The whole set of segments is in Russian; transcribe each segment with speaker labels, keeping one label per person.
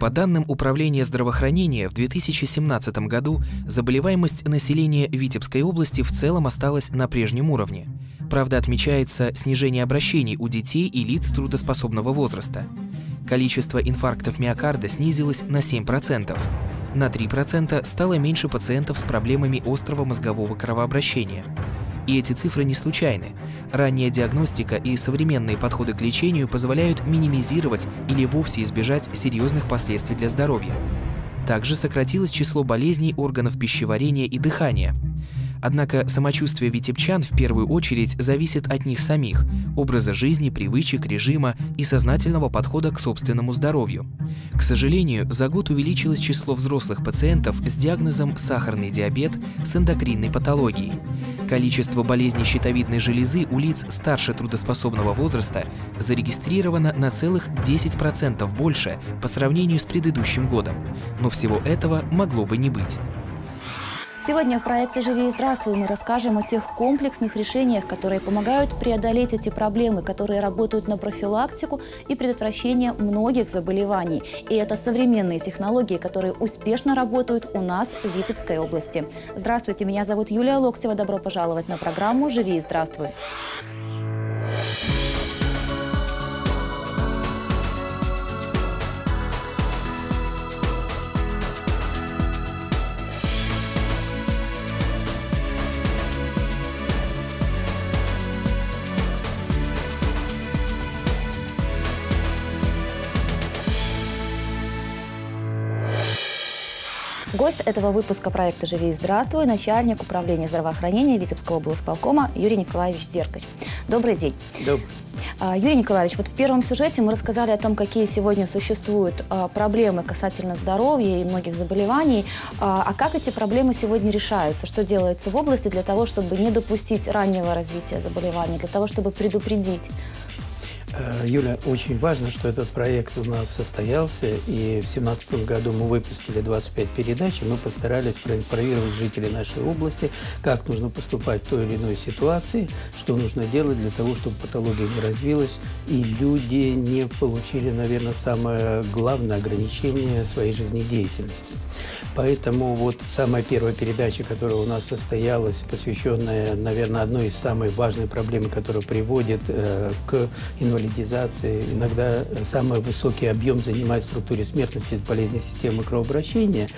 Speaker 1: По данным Управления здравоохранения, в 2017 году заболеваемость населения Витебской области в целом осталась на прежнем уровне. Правда, отмечается снижение обращений у детей и лиц трудоспособного возраста. Количество инфарктов миокарда снизилось на 7%. На 3% стало меньше пациентов с проблемами острого мозгового кровообращения. И эти цифры не случайны. Ранняя диагностика и современные подходы к лечению позволяют минимизировать или вовсе избежать серьезных последствий для здоровья. Также сократилось число болезней органов пищеварения и дыхания – Однако самочувствие витебчан в первую очередь зависит от них самих, образа жизни, привычек, режима и сознательного подхода к собственному здоровью. К сожалению, за год увеличилось число взрослых пациентов с диагнозом сахарный диабет с эндокринной патологией. Количество болезней щитовидной железы у лиц старше трудоспособного возраста зарегистрировано на целых 10% больше по сравнению с предыдущим годом. Но всего этого могло бы не быть.
Speaker 2: Сегодня в проекте «Живи и здравствуй» мы расскажем о тех комплексных решениях, которые помогают преодолеть эти проблемы, которые работают на профилактику и предотвращение многих заболеваний. И это современные технологии, которые успешно работают у нас в Витебской области. Здравствуйте, меня зовут Юлия Локтева. Добро пожаловать на программу «Живи и здравствуй». Гость этого выпуска проекта «Живи и здравствуй» – начальник управления здравоохранения Витебского облсполкома Юрий Николаевич Деркач. Добрый день.
Speaker 3: Добрый.
Speaker 2: А, Юрий Николаевич, вот в первом сюжете мы рассказали о том, какие сегодня существуют а, проблемы касательно здоровья и многих заболеваний. А, а как эти проблемы сегодня решаются? Что делается в области для того, чтобы не допустить раннего развития заболеваний, для того, чтобы предупредить?
Speaker 3: Э, Юля, очень важно, что этот проект у нас состоялся, и в 2017 году мы выпустили 25 передач, и мы постарались проинформировать жителей нашей области, как нужно поступать в той или иной ситуации, что нужно делать для того, чтобы патология не развилась, и люди не получили, наверное, самое главное ограничение своей жизнедеятельности. Поэтому вот самая первая передача, которая у нас состоялась, посвященная, наверное, одной из самых важных проблем, которая приводит э, к инвалидизации, иногда самый высокий объем занимает в структуре смертности болезни системы кровообращения,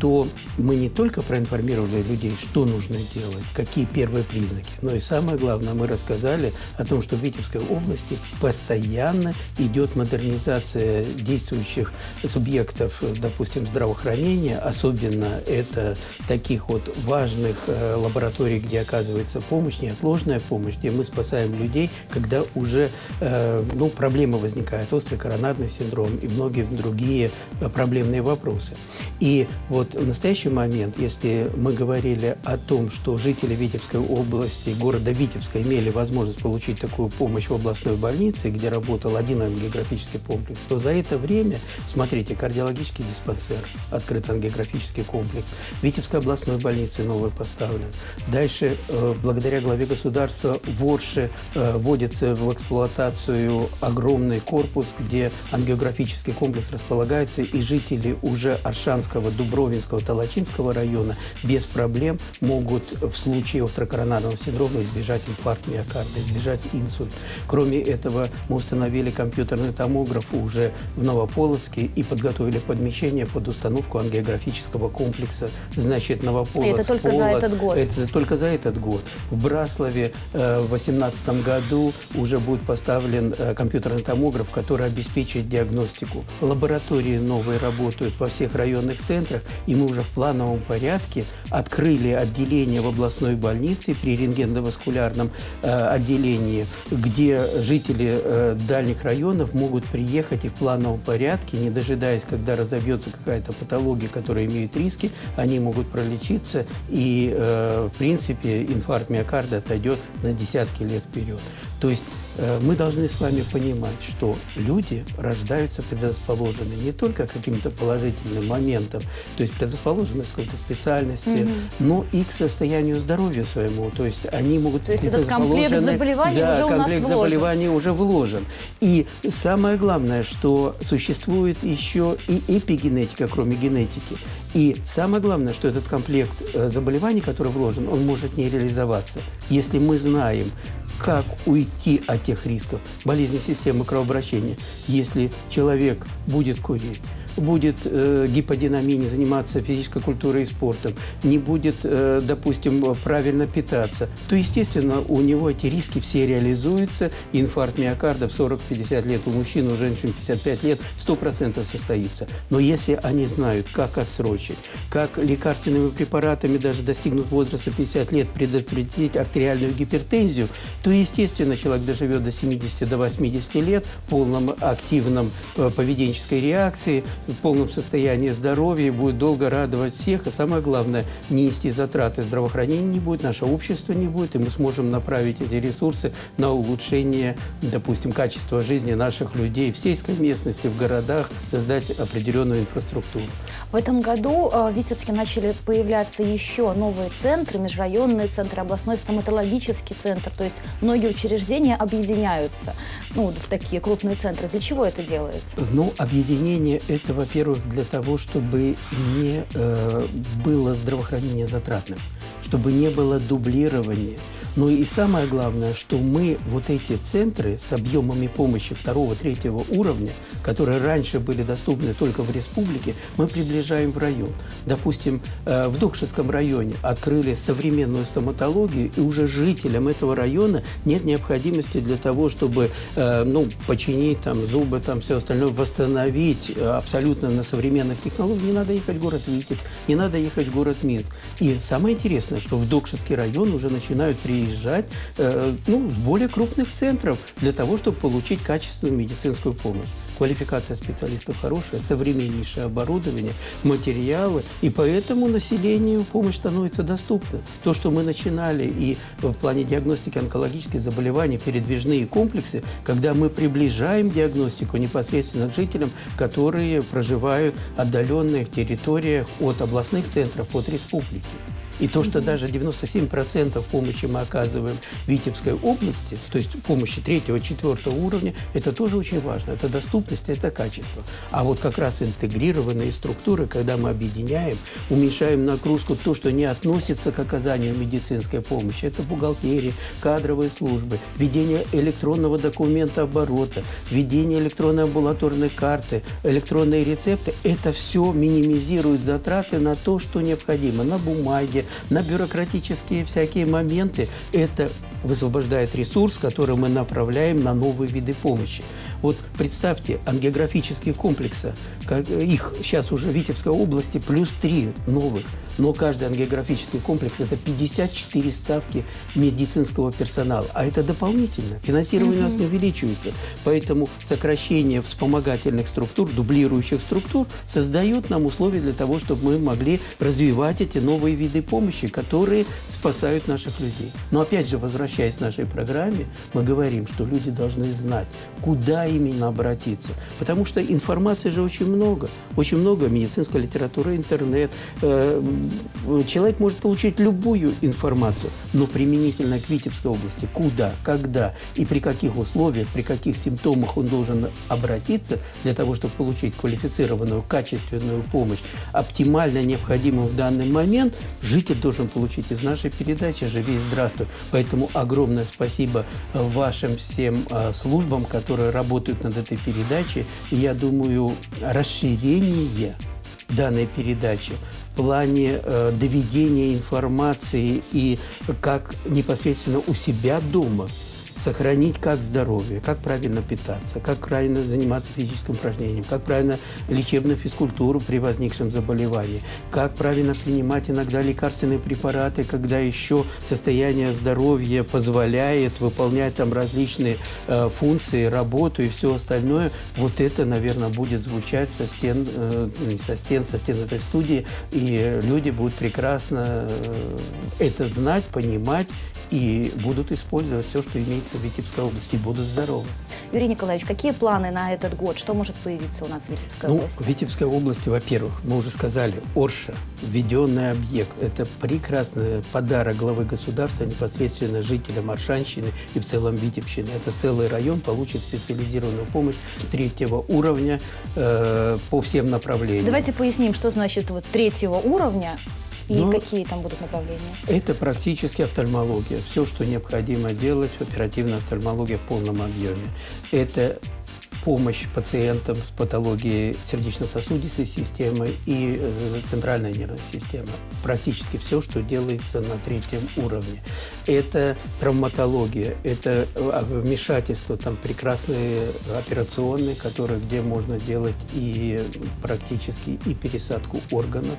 Speaker 3: то мы не только проинформировали людей, что нужно делать, какие первые признаки, но и самое главное, мы рассказали о том, что в Витебской области постоянно идет модернизация действующих субъектов, допустим, здравоохранения, особенно это таких вот важных э, лабораторий, где оказывается помощь, неотложная помощь, где мы спасаем людей, когда уже э, ну, проблемы возникают, острый коронарный синдром и многие другие э, проблемные вопросы. И вот в настоящий момент, если мы говорили о том, что жители Витебской области, города Витебска имели возможность получить такую помощь в областной больнице, где работал один ангиографический комплекс, то за это время, смотрите, кардиологический диспансер, открыт ангиографический комплекс, Витебской областной больнице новый поставлен. Дальше, э, благодаря главе государства, в Орше э, вводится в эксплуатацию огромный корпус, где ангиографический комплекс располагается, и жители уже Аршанского, Дубровинского, Ленинского, Толочинского района без проблем могут в случае острокоронарного синдрома избежать инфаркт миокарда, избежать инсульт. Кроме этого, мы установили компьютерный томограф уже в Новополоцке и подготовили подмещение под установку ангиографического комплекса. Значит, Новополоцк,
Speaker 2: Это только Полоцк, за этот год?
Speaker 3: Это только за этот год. В Браславе э, в 2018 году уже будет поставлен э, компьютерный томограф, который обеспечит диагностику. Лаборатории новые работают во всех районных центрах, и мы уже в плановом порядке открыли отделение в областной больнице при рентгеноваскулярном э, отделении, где жители э, дальних районов могут приехать и в плановом порядке, не дожидаясь, когда разовьется какая-то патология, которая имеет риски, они могут пролечиться, и, э, в принципе, инфаркт миокарда отойдет на десятки лет вперед. То есть мы должны с вами понимать, что люди рождаются предрасположены не только к каким-то положительным моментам, то есть предрасположенность к какой-то специальности, угу. но и к состоянию здоровья своему. То есть они могут...
Speaker 2: То есть этот комплект заболеваний
Speaker 3: да,
Speaker 2: уже у нас вложен.
Speaker 3: заболеваний уже вложен. И самое главное, что существует еще и эпигенетика, кроме генетики. И самое главное, что этот комплект э, заболеваний, который вложен, он может не реализоваться. Если мы знаем, как уйти от тех рисков? Болезни системы кровообращения, если человек будет курить, будет э, гиподинамией, не заниматься физической культурой и спортом, не будет, э, допустим, правильно питаться, то, естественно, у него эти риски все реализуются. Инфаркт миокарда в 40-50 лет у мужчин, у женщин 55 лет 100% состоится. Но если они знают, как отсрочить, как лекарственными препаратами, даже достигнут возраста 50 лет, предотвратить артериальную гипертензию, то, естественно, человек доживет до 70 до 80 лет в полном активном э, поведенческой реакции, в полном состоянии здоровья, будет долго радовать всех. И самое главное, не нести затраты здравоохранения не будет, наше общество не будет, и мы сможем направить эти ресурсы на улучшение, допустим, качества жизни наших людей в сельской местности, в городах, создать определенную инфраструктуру.
Speaker 2: В этом году э, в Витебске начали появляться еще новые центры, межрайонные центры, областной стоматологический центр. То есть многие учреждения объединяются ну, в такие крупные центры. Для чего это делается?
Speaker 3: Ну, объединение – это, во-первых, для того, чтобы не э, было здравоохранение затратным, чтобы не было дублирования, но и самое главное, что мы вот эти центры с объемами помощи второго, третьего уровня, которые раньше были доступны только в республике, мы приближаем в район. Допустим, э, в Докшинском районе открыли современную стоматологию, и уже жителям этого района нет необходимости для того, чтобы э, ну, починить там, зубы, там, все остальное, восстановить э, абсолютно на современных технологиях. Не надо ехать в город Витебск, не надо ехать в город Минск. И самое интересное, что в Докшинский район уже начинают приезжать приезжать э, ну, в более крупных центров для того, чтобы получить качественную медицинскую помощь. Квалификация специалистов хорошая, современнейшее оборудование, материалы, и поэтому населению помощь становится доступна. То, что мы начинали и в плане диагностики онкологических заболеваний, передвижные комплексы, когда мы приближаем диагностику непосредственно к жителям, которые проживают в отдаленных территориях от областных центров, от республики. И то, что даже 97% помощи мы оказываем Витебской области, то есть помощи третьего, четвертого уровня, это тоже очень важно. Это доступность, это качество. А вот как раз интегрированные структуры, когда мы объединяем, уменьшаем нагрузку, то, что не относится к оказанию медицинской помощи, это бухгалтерия, кадровые службы, ведение электронного документа оборота, введение электронной амбулаторной карты, электронные рецепты, это все минимизирует затраты на то, что необходимо, на бумаге, на бюрократические всякие моменты. Это высвобождает ресурс, который мы направляем на новые виды помощи. Вот представьте, ангиографические комплексы, их сейчас уже в Витебской области плюс три новых – но каждый ангиографический комплекс – это 54 ставки медицинского персонала. А это дополнительно. Финансирование у нас не увеличивается. Поэтому сокращение вспомогательных структур, дублирующих структур, создает нам условия для того, чтобы мы могли развивать эти новые виды помощи, которые спасают наших людей. Но опять же, возвращаясь к нашей программе, мы говорим, что люди должны знать, куда именно обратиться. Потому что информации же очень много. Очень много медицинской литературы, интернет, э, человек может получить любую информацию, но применительно к Витебской области, куда, когда и при каких условиях, при каких симптомах он должен обратиться для того, чтобы получить квалифицированную, качественную помощь, оптимально необходимую в данный момент, житель должен получить из нашей передачи «Живи и здравствуй». Поэтому огромное спасибо вашим всем а, службам, которые работают над этой передачей. Я думаю, расширение данной передачи в плане э, доведения информации и как непосредственно у себя дома – сохранить как здоровье, как правильно питаться, как правильно заниматься физическим упражнением, как правильно лечебную физкультуру при возникшем заболевании, как правильно принимать иногда лекарственные препараты, когда еще состояние здоровья позволяет выполнять там различные э, функции, работу и все остальное. Вот это, наверное, будет звучать со стен, э, со стен, со стен этой студии, и люди будут прекрасно э, это знать, понимать и будут использовать все, что имеется в Витебской области, и будут здоровы.
Speaker 2: Юрий Николаевич, какие планы на этот год? Что может появиться у нас в Витебской
Speaker 3: ну,
Speaker 2: области?
Speaker 3: В Витебской области, во-первых, мы уже сказали, Орша, введенный объект. Это прекрасный подарок главы государства непосредственно жителям Аршанщины и в целом Витебщины. Это целый район получит специализированную помощь третьего уровня э, по всем направлениям.
Speaker 2: Давайте поясним, что значит вот третьего уровня и
Speaker 3: Ну,
Speaker 2: какие там будут направления?
Speaker 3: Это практически офтальмология. Все, что необходимо делать, оперативная офтальмология в полном объеме. Это помощь пациентам с патологией сердечно-сосудистой системы и э, центральной нервной системы. Практически все, что делается на третьем уровне. Это травматология, это э, вмешательство, там прекрасные операционные, которые, где можно делать и практически и пересадку органов,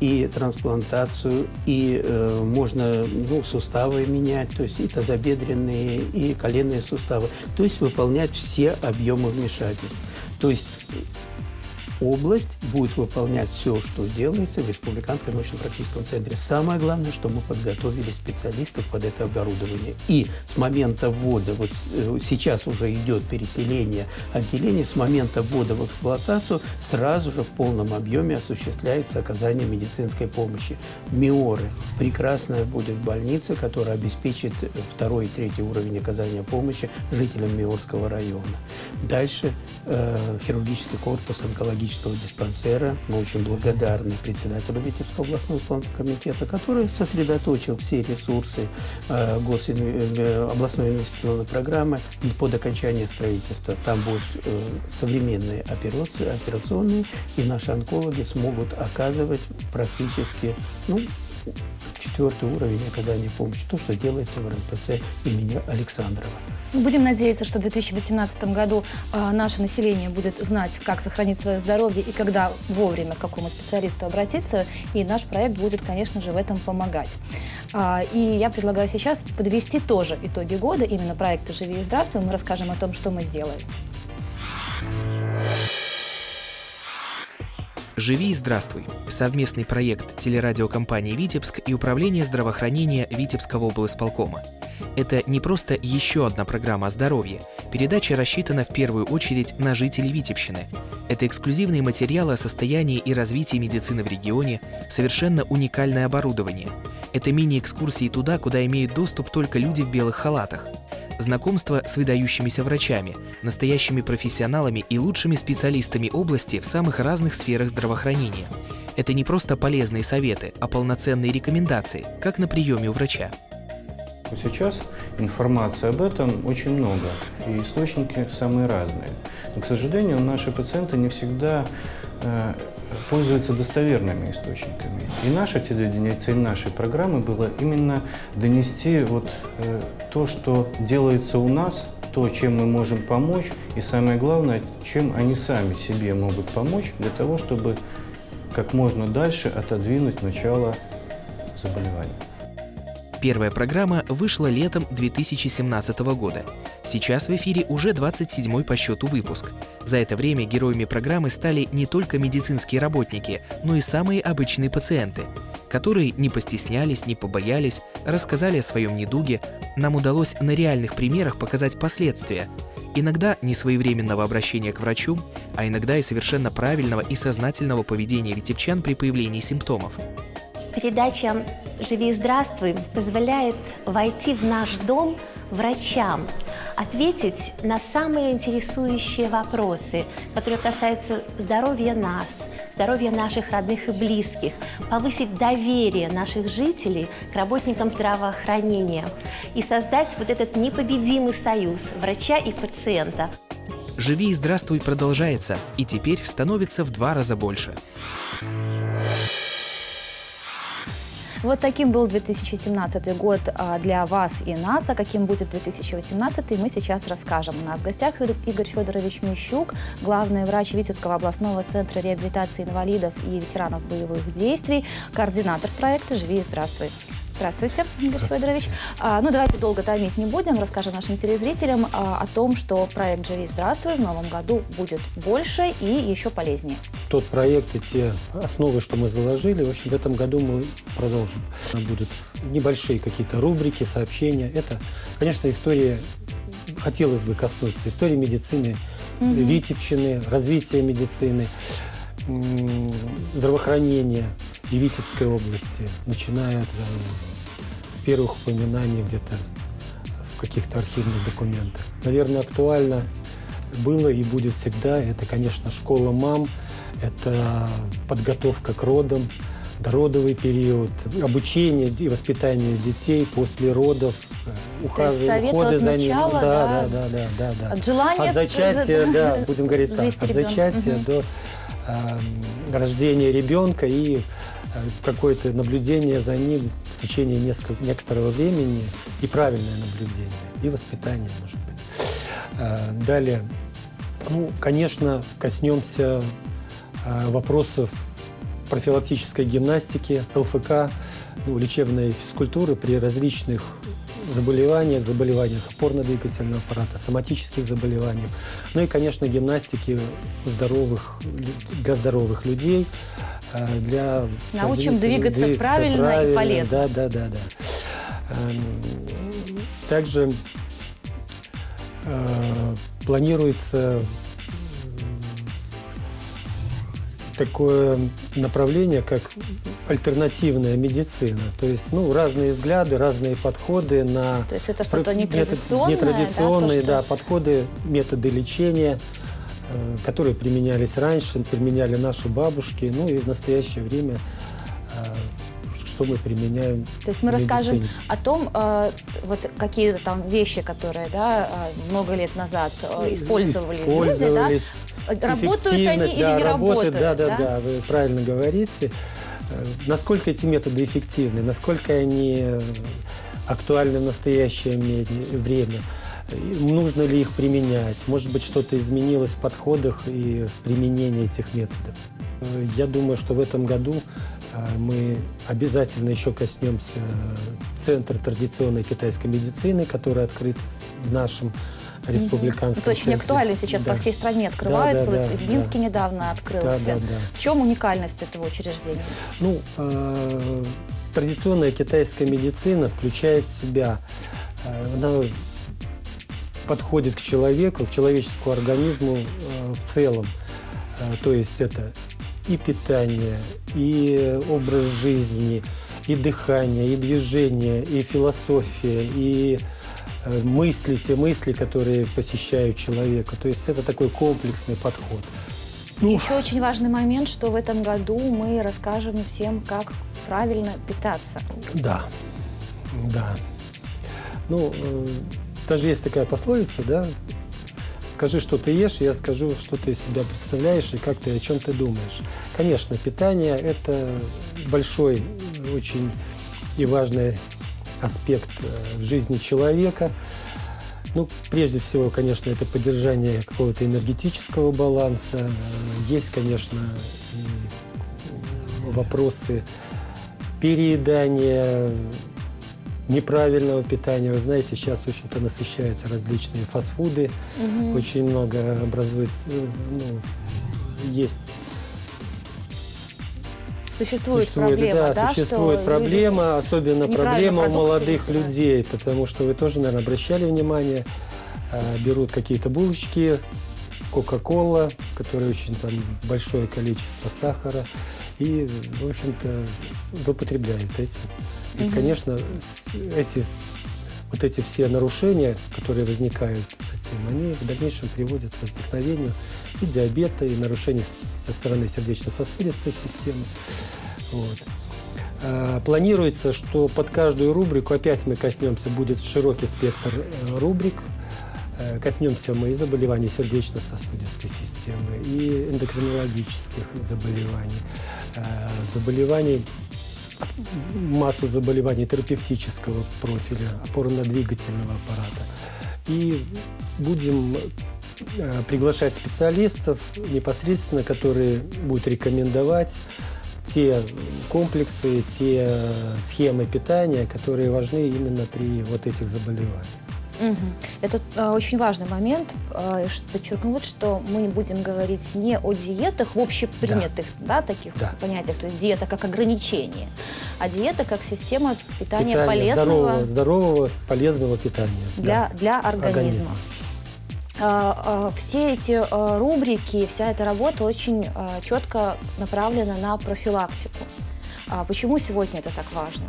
Speaker 3: и трансплантацию, и э, можно ну, суставы менять, то есть и тазобедренные, и коленные суставы. То есть выполнять все объемы вмешательств. То есть область будет выполнять все, что делается в Республиканском научно-практическом центре. Самое главное, что мы подготовили специалистов под это оборудование. И с момента ввода, вот э, сейчас уже идет переселение отделения, с момента ввода в эксплуатацию сразу же в полном объеме осуществляется оказание медицинской помощи. МИОРы. Прекрасная будет больница, которая обеспечит второй и третий уровень оказания помощи жителям Миорского района. Дальше э, хирургический корпус онкологического диспансера. Мы очень благодарны председателю Витебского областного исполнительного комитета, который сосредоточил все ресурсы э, э, областной инвестиционной программы под окончание строительства. Там будут э, современные операции, операционные, и наши онкологи смогут оказывать практически ну, четвертый уровень оказания помощи, то, что делается в РНПЦ имени Александрова.
Speaker 2: Ну, Будем надеяться, что в 2018 году а, наше население будет знать, как сохранить свое здоровье и когда вовремя к какому специалисту обратиться. И наш проект будет, конечно же, в этом помогать. А, и я предлагаю сейчас подвести тоже итоги года, именно проекта «Живи и здравствуй». Мы расскажем о том, что мы сделали.
Speaker 1: «Живи и здравствуй» – совместный проект телерадиокомпании «Витебск» и Управления здравоохранения Витебского облсполкома. Это не просто еще одна программа о здоровье. Передача рассчитана в первую очередь на жителей Витебщины. Это эксклюзивные материалы о состоянии и развитии медицины в регионе, совершенно уникальное оборудование. Это мини-экскурсии туда, куда имеют доступ только люди в белых халатах. Знакомство с выдающимися врачами, настоящими профессионалами и лучшими специалистами области в самых разных сферах здравоохранения. Это не просто полезные советы, а полноценные рекомендации, как на приеме у врача.
Speaker 4: Сейчас информации об этом очень много, и источники самые разные. Но, к сожалению, наши пациенты не всегда э, пользуются достоверными источниками. И наша телевидение, цель нашей программы была именно донести вот э, то, что делается у нас, то, чем мы можем помочь, и самое главное, чем они сами себе могут помочь для того, чтобы как можно дальше отодвинуть начало заболевания.
Speaker 1: Первая программа вышла летом 2017 года. Сейчас в эфире уже 27-й по счету выпуск. За это время героями программы стали не только медицинские работники, но и самые обычные пациенты, которые не постеснялись, не побоялись, рассказали о своем недуге. Нам удалось на реальных примерах показать последствия. Иногда несвоевременного обращения к врачу, а иногда и совершенно правильного и сознательного поведения витебчан при появлении симптомов.
Speaker 5: Передача «Живи и здравствуй» позволяет войти в наш дом врачам, ответить на самые интересующие вопросы, которые касаются здоровья нас, здоровья наших родных и близких, повысить доверие наших жителей к работникам здравоохранения и создать вот этот непобедимый союз врача и пациента.
Speaker 1: «Живи и здравствуй» продолжается, и теперь становится в два раза больше.
Speaker 2: Вот таким был 2017 год а, для вас и нас, а каким будет 2018 мы сейчас расскажем. У нас в гостях Игорь- Федорович Мещук, главный врач Витебского областного центра реабилитации инвалидов и ветеранов боевых действий, координатор проекта «Живи и здравствуй». Здравствуйте, Игорь Федорович. А, ну, давайте долго томить не будем. Расскажем нашим телезрителям а, о том, что проект «Живи, здравствуй» в новом году будет больше и еще полезнее.
Speaker 6: Тот проект и те основы, что мы заложили, в общем, в этом году мы продолжим. Будут небольшие какие-то рубрики, сообщения. Это, конечно, история, хотелось бы коснуться, истории медицины, угу. Витебщины, развития медицины, здравоохранения и Витебской области, начиная с первых упоминаний где-то в каких-то архивных документах. Наверное, актуально было и будет всегда. Это, конечно, школа мам, это подготовка к родам, дородовый период, обучение и воспитание детей после родов,
Speaker 2: э, ухаживание, уходы за ними. Да,
Speaker 6: да, да, да, да, да.
Speaker 2: От желания...
Speaker 6: От зачатия, да, будем говорить так, от зачатия угу. до э, рождения ребенка и э, какое-то наблюдение за ним в течение несколько, некоторого времени и правильное наблюдение, и воспитание, может быть. Э, далее, ну, конечно, коснемся э, вопросов профилактической гимнастики, ЛФК, ну, лечебной физкультуры при различных заболеваниях, заболеваниях опорно-двигательного аппарата, соматических заболеваниях. Ну и, конечно, гимнастики здоровых, для здоровых людей, э, для
Speaker 2: Научим двигаться, двигаться правильно, правильно и полезно.
Speaker 6: Да, да, да, да. Эм, также э, планируется такое направление, как альтернативная медицина. То есть, ну, разные взгляды, разные подходы на...
Speaker 2: То есть это что-то нетрадиционное,
Speaker 6: Нетрадиционные, да, да, подходы, методы лечения, э, которые применялись раньше, применяли наши бабушки, ну и в настоящее время э, что мы применяем.
Speaker 2: То есть мы расскажем о том, э, вот какие-то там вещи, которые да, э, много лет назад э, использовали люди, да, Работают они
Speaker 6: да,
Speaker 2: или не работают
Speaker 6: да, да, да, да, вы правильно говорите. Насколько эти методы эффективны, насколько они актуальны в настоящее время, нужно ли их применять, может быть, что-то изменилось в подходах и в применении этих методов. Я думаю, что в этом году э, мы обязательно еще коснемся Центра традиционной китайской медицины, который открыт в нашем республиканском
Speaker 2: Это очень актуально сейчас да. по всей стране открывается. Да, да, вот да, в Минске да. недавно открылся. Да, да, да. В чем уникальность этого учреждения?
Speaker 6: Ну, э, традиционная китайская медицина включает в себя, э, она подходит к человеку, к человеческому организму э, в целом. Э, то есть это и питание, и образ жизни, и дыхание, и движение, и философия, и мысли, те мысли, которые посещают человека. То есть это такой комплексный подход.
Speaker 2: Ну, Еще очень важный момент, что в этом году мы расскажем всем, как правильно питаться.
Speaker 6: Да, да. Ну, э, даже есть такая пословица, да, скажи, что ты ешь, я скажу, что ты себя представляешь и как ты, о чем ты думаешь. Конечно, питание – это большой, очень и важный аспект э, в жизни человека. Ну, прежде всего, конечно, это поддержание какого-то энергетического баланса. Есть, конечно, вопросы переедания, неправильного питания. Вы знаете, сейчас, в общем-то, насыщаются различные фастфуды. Угу. Очень много образует, э, ну, есть
Speaker 2: существует, существует проблема, да,
Speaker 6: да существует проблема, особенно проблема у молодых людей, потому что вы тоже, наверное, обращали внимание, э, берут какие-то булочки, Кока-Кола, которая очень там большое количество сахара, и, в общем-то, злоупотребляют этим. И, угу. конечно, эти вот эти все нарушения, которые возникают затем, они в дальнейшем приводят к возникновению и диабета, и нарушений со стороны сердечно-сосудистой системы. Вот. А, планируется, что под каждую рубрику, опять мы коснемся, будет широкий спектр э, рубрик, э, коснемся мы и заболеваний сердечно-сосудистой системы, и эндокринологических заболеваний, э, заболеваний массу заболеваний терапевтического профиля, опорно-двигательного аппарата. И будем приглашать специалистов непосредственно, которые будут рекомендовать те комплексы, те схемы питания, которые важны именно при вот этих заболеваниях.
Speaker 2: Угу. Это э, очень важный момент, э, подчеркнуть, что мы будем говорить не о диетах в общепринятых да. Да, таких да. понятиях, то есть диета как ограничение, а диета как система питания, питания полезного,
Speaker 6: здорового, здорового, полезного питания
Speaker 2: для, да. для организма. организма. А, все эти а, рубрики, вся эта работа очень а, четко направлена на профилактику. Почему сегодня это так важно?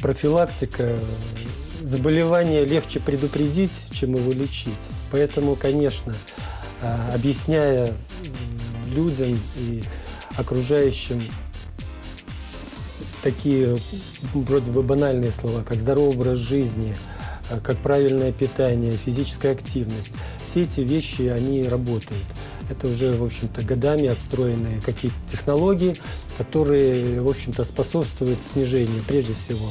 Speaker 6: Профилактика, заболевание легче предупредить, чем его лечить. Поэтому, конечно, а, объясняя людям и окружающим такие вроде бы банальные слова, как здоровый образ жизни, а, как правильное питание, физическая активность, все эти вещи, они работают. Это уже, в общем-то, годами отстроенные какие-то технологии, которые, в общем-то, способствуют снижению, прежде всего,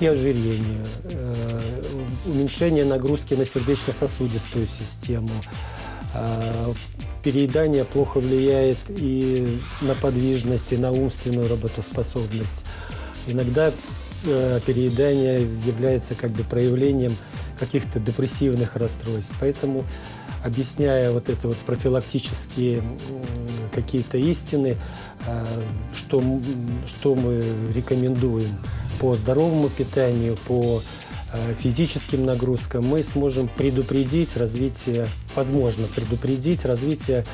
Speaker 6: и ожирения, э, уменьшение нагрузки на сердечно-сосудистую систему. Э, переедание плохо влияет и на подвижность, и на умственную работоспособность. Иногда э, переедание является как бы проявлением каких-то депрессивных расстройств. Поэтому объясняя вот это вот профилактические какие-то истины, а, что, что мы рекомендуем по здоровому питанию, по а, физическим нагрузкам, мы сможем предупредить развитие, возможно, предупредить развитие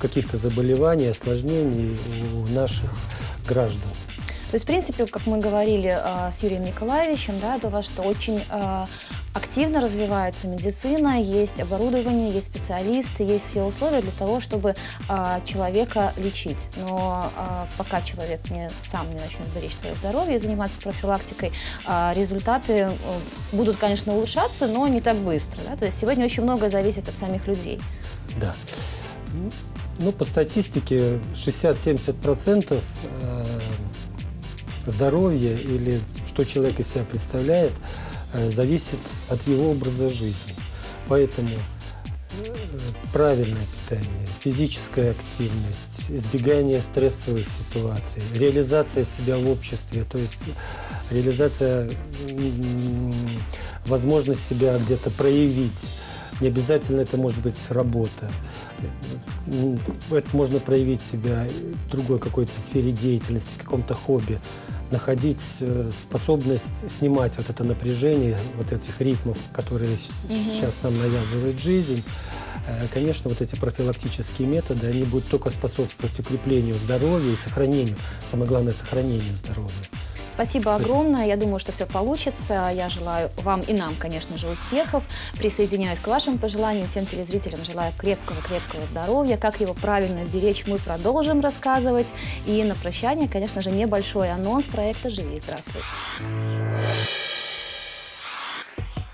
Speaker 6: каких-то заболеваний, осложнений у наших граждан.
Speaker 2: То есть, в принципе, как мы говорили э, с Юрием Николаевичем, да, до вас, что очень э, активно развивается медицина, есть оборудование, есть специалисты, есть все условия для того, чтобы э, человека лечить. Но э, пока человек не, сам не начнет беречь свое здоровье и заниматься профилактикой, э, результаты э, будут, конечно, улучшаться, но не так быстро. Да? То есть сегодня очень много зависит от самих людей.
Speaker 6: Да. Ну, по статистике 60-70% здоровье или что человек из себя представляет, э, зависит от его образа жизни. Поэтому э, правильное питание, физическая активность, избегание стрессовых ситуаций, реализация себя в обществе, то есть реализация, возможность себя где-то проявить. Не обязательно это может быть работа. Это можно проявить себя в другой какой-то сфере деятельности, каком-то хобби находить э, способность снимать вот это напряжение, вот этих ритмов, которые угу. сейчас нам навязывает жизнь. Э, конечно, вот эти профилактические методы, они будут только способствовать укреплению здоровья и сохранению, самое главное, сохранению здоровья.
Speaker 2: Спасибо огромное. Я думаю, что все получится. Я желаю вам и нам, конечно же, успехов. Присоединяюсь к вашим пожеланиям. Всем телезрителям желаю крепкого-крепкого здоровья. Как его правильно беречь, мы продолжим рассказывать. И на прощание, конечно же, небольшой анонс проекта «Живи и здравствуй».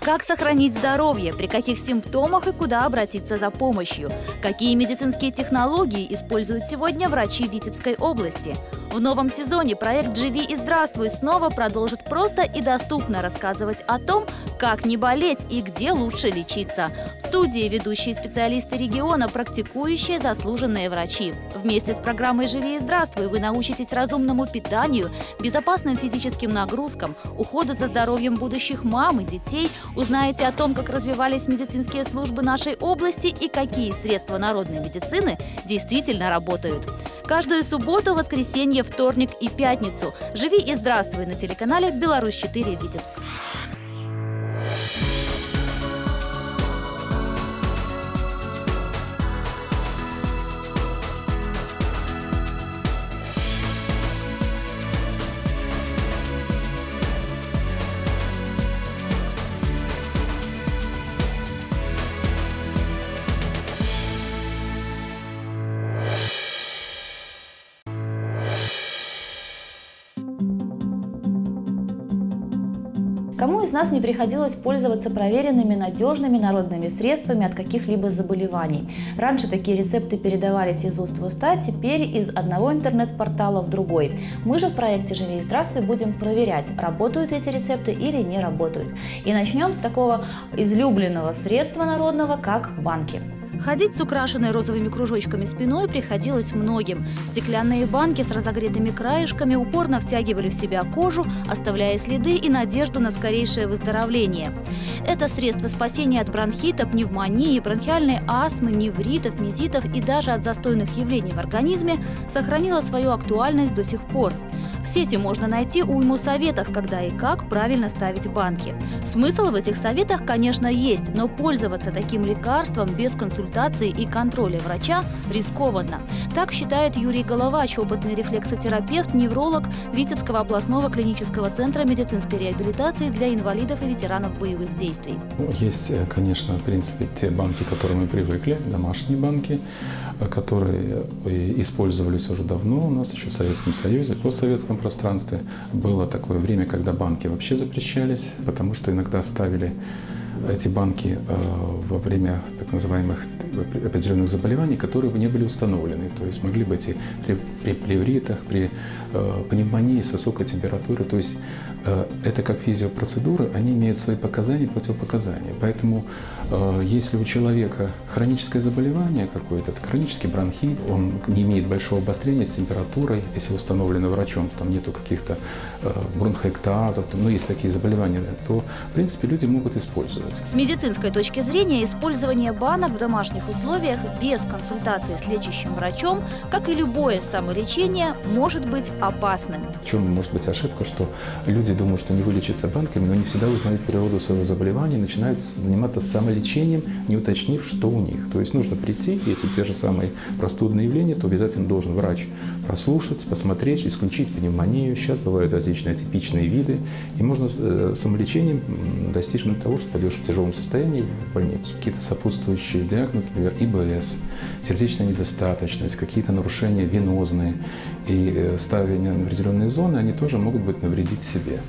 Speaker 2: Как сохранить здоровье, при каких симптомах и куда обратиться за помощью? Какие медицинские технологии используют сегодня врачи Витебской области? В новом сезоне проект «Живи и здравствуй» снова продолжит просто и доступно рассказывать о том, как не болеть и где лучше лечиться. В студии ведущие специалисты региона, практикующие заслуженные врачи. Вместе с программой «Живи и здравствуй» вы научитесь разумному питанию, безопасным физическим нагрузкам, уходу за здоровьем будущих мам и детей, узнаете о том, как развивались медицинские службы нашей области и какие средства народной медицины действительно работают. Каждую субботу, воскресенье, вторник и пятницу. Живи и здравствуй на телеканале «Беларусь-4» Витебск. Нас не приходилось пользоваться проверенными надежными народными средствами от каких-либо заболеваний? Раньше такие рецепты передавались из уст в уста, теперь из одного интернет-портала в другой. Мы же в проекте «Живи и здравствуй» будем проверять, работают эти рецепты или не работают. И начнем с такого излюбленного средства народного, как банки.
Speaker 7: Ходить с украшенной розовыми кружочками спиной приходилось многим. Стеклянные банки с разогретыми краешками упорно втягивали в себя кожу, оставляя следы и надежду на скорейшее выздоровление. Это средство спасения от бронхита, пневмонии, бронхиальной астмы, невритов, мезитов и даже от застойных явлений в организме сохранило свою актуальность до сих пор. В сети можно найти уйму советов, когда и как правильно ставить банки. Смысл в этих советах, конечно, есть, но пользоваться таким лекарством без консультации и контроля врача рискованно. Так считает Юрий Головач, опытный рефлексотерапевт, невролог Витебского областного клинического центра медицинской реабилитации для инвалидов и ветеранов боевых действий.
Speaker 8: Есть, э, конечно, в принципе, те банки, к которым мы привыкли, домашние банки, которые э, использовались уже давно у нас, еще в Советском Союзе, постсоветском пространстве было такое время, когда банки вообще запрещались, потому что иногда ставили эти банки э, во время так называемых определенных заболеваний, которые не были установлены. То есть могли быть и при, при плевритах, при э, пневмонии с высокой температурой. То есть э, это как физиопроцедуры, они имеют свои показания и противопоказания. Поэтому э, если у человека хроническое заболевание какое-то, это хронический бронхит, он не имеет большого обострения с температурой, если установлено врачом, там нету каких-то э, бронхоэктазов, но есть такие заболевания, то в принципе люди могут использовать.
Speaker 7: С медицинской точки зрения использование банок в домашних условиях без консультации с лечащим врачом, как и любое самолечение, может быть опасным.
Speaker 8: В чем может быть ошибка, что люди думают, что не вылечатся банками, но не всегда узнают природу своего заболевания, начинают заниматься самолечением, не уточнив, что у них. То есть нужно прийти, если те же самые простудные явления, то обязательно должен врач прослушать, посмотреть, исключить пневмонию. Сейчас бывают различные атипичные виды, и можно э, самолечением достигнуть того, что пойдешь в тяжелом состоянии в больницу. Какие-то сопутствующие диагнозы, например, ИБС, сердечная недостаточность, какие-то нарушения венозные и э, ставя на определенные зоны, они тоже могут быть навредить себе.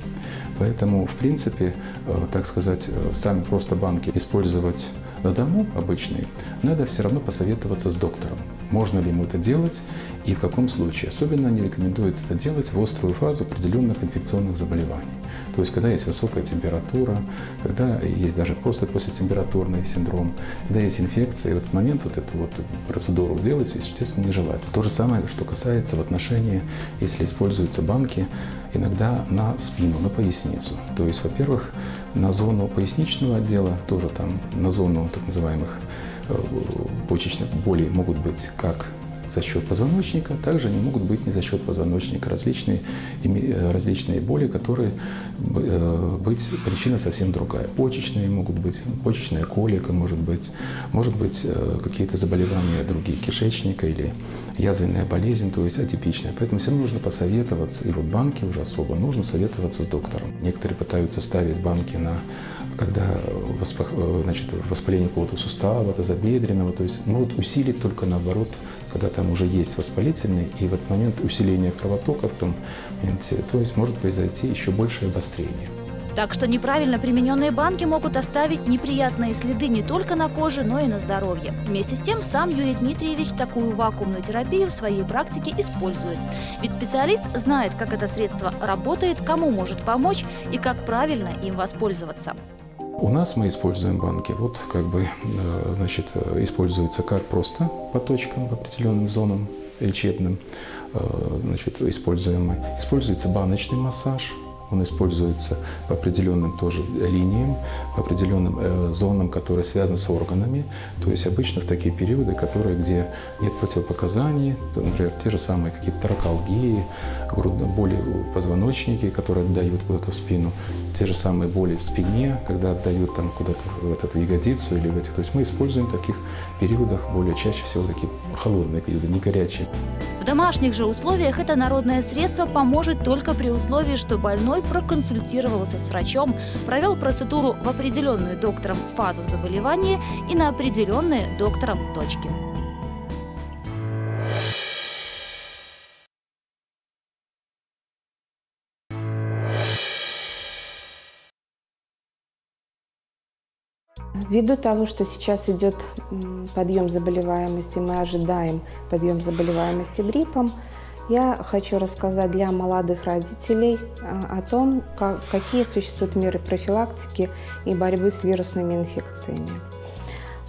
Speaker 8: Поэтому, в принципе, э, так сказать, э, сами просто банки использовать на дому обычные, надо все равно посоветоваться с доктором. Можно ли ему это делать и в каком случае. Особенно не рекомендуется это делать в острую фазу определенных инфекционных заболеваний. То есть, когда есть высокая температура, когда есть даже просто послетемпературный синдром, когда есть инфекция, и в этот момент вот эту вот процедуру делать, естественно, не желательно. То же самое, что касается в отношении, если используются банки, иногда на спину, на поясницу. То есть, во-первых, на зону поясничного отдела, тоже там на зону так называемых э, почечных болей могут быть как за счет позвоночника, также они могут быть не за счет позвоночника. Различные, э, различные боли, которые э, быть причина совсем другая. Почечные могут быть, почечная колика может быть, может быть э, какие-то заболевания другие кишечника или язвенная болезнь, то есть атипичная. Поэтому всем нужно посоветоваться, и вот банки уже особо нужно советоваться с доктором. Некоторые пытаются ставить банки на когда значит, воспаление какого-то сустава, тазобедренного, то есть могут усилить только наоборот когда там уже есть воспалительный, и в этот момент усиление кровотока в том моменте, то есть может произойти еще большее обострение.
Speaker 7: Так что неправильно примененные банки могут оставить неприятные следы не только на коже, но и на здоровье. Вместе с тем, сам Юрий Дмитриевич такую вакуумную терапию в своей практике использует. Ведь специалист знает, как это средство работает, кому может помочь и как правильно им воспользоваться.
Speaker 8: У нас мы используем банки. Вот как бы, э, значит, э, используется как просто по точкам, по определенным зонам лечебным. Э, значит, используем мы. Используется баночный массаж – он используется по определенным тоже линиям, по определенным э, зонам, которые связаны с органами. То есть обычно в такие периоды, которые, где нет противопоказаний, например, те же самые какие-то таракалгии, боли в позвоночнике, которые отдают куда-то в спину, те же самые боли в спине, когда отдают там куда-то в эту ягодицу или в этих. То есть мы используем в таких периодах более чаще всего такие холодные периоды, не горячие.
Speaker 7: В домашних же условиях это народное средство поможет только при условии, что больной больной проконсультировался с врачом, провел процедуру в определенную доктором фазу заболевания и на определенные доктором точки.
Speaker 9: Ввиду того, что сейчас идет подъем заболеваемости, мы ожидаем подъем заболеваемости гриппом, я хочу рассказать для молодых родителей а, о том, какие существуют меры профилактики и борьбы с вирусными инфекциями.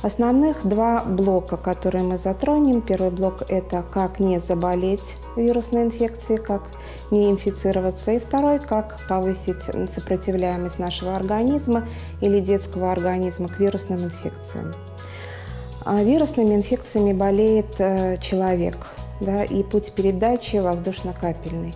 Speaker 9: Основных два блока, которые мы затронем. Первый блок – это как не заболеть вирусной инфекцией, как не инфицироваться. И второй – как повысить сопротивляемость нашего организма или детского организма к вирусным инфекциям. А вирусными инфекциями болеет э, человек, да, и путь передачи воздушно-капельный.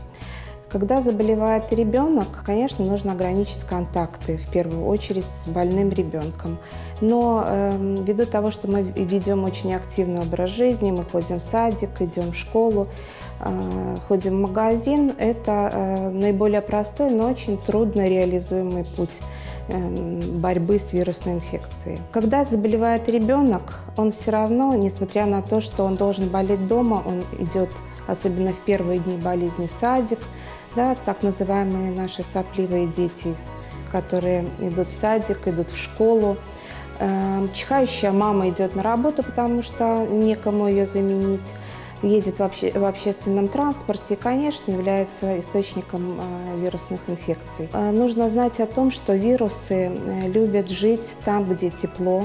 Speaker 9: Когда заболевает ребенок, конечно, нужно ограничить контакты, в первую очередь с больным ребенком. Но э, ввиду того, что мы ведем очень активный образ жизни, мы ходим в садик, идем в школу, э, ходим в магазин, это э, наиболее простой, но очень трудно реализуемый путь борьбы с вирусной инфекцией. Когда заболевает ребенок, он все равно, несмотря на то, что он должен болеть дома, он идет, особенно в первые дни болезни, в садик, да, так называемые наши сопливые дети, которые идут в садик, идут в школу. Эм, чихающая мама идет на работу, потому что некому ее заменить едет в, обще в общественном транспорте конечно, является источником э, вирусных инфекций. Э, нужно знать о том, что вирусы э, любят жить там, где тепло,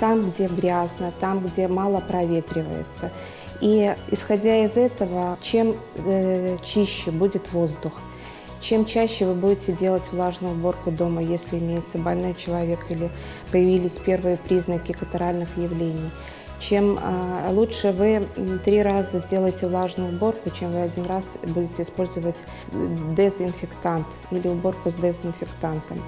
Speaker 9: там, где грязно, там, где мало проветривается. И исходя из этого, чем э, чище будет воздух, чем чаще вы будете делать влажную уборку дома, если имеется больной человек или появились первые признаки катаральных явлений, чем э, лучше вы три раза сделаете влажную уборку, чем вы один раз будете использовать дезинфектант или уборку с дезинфектантом.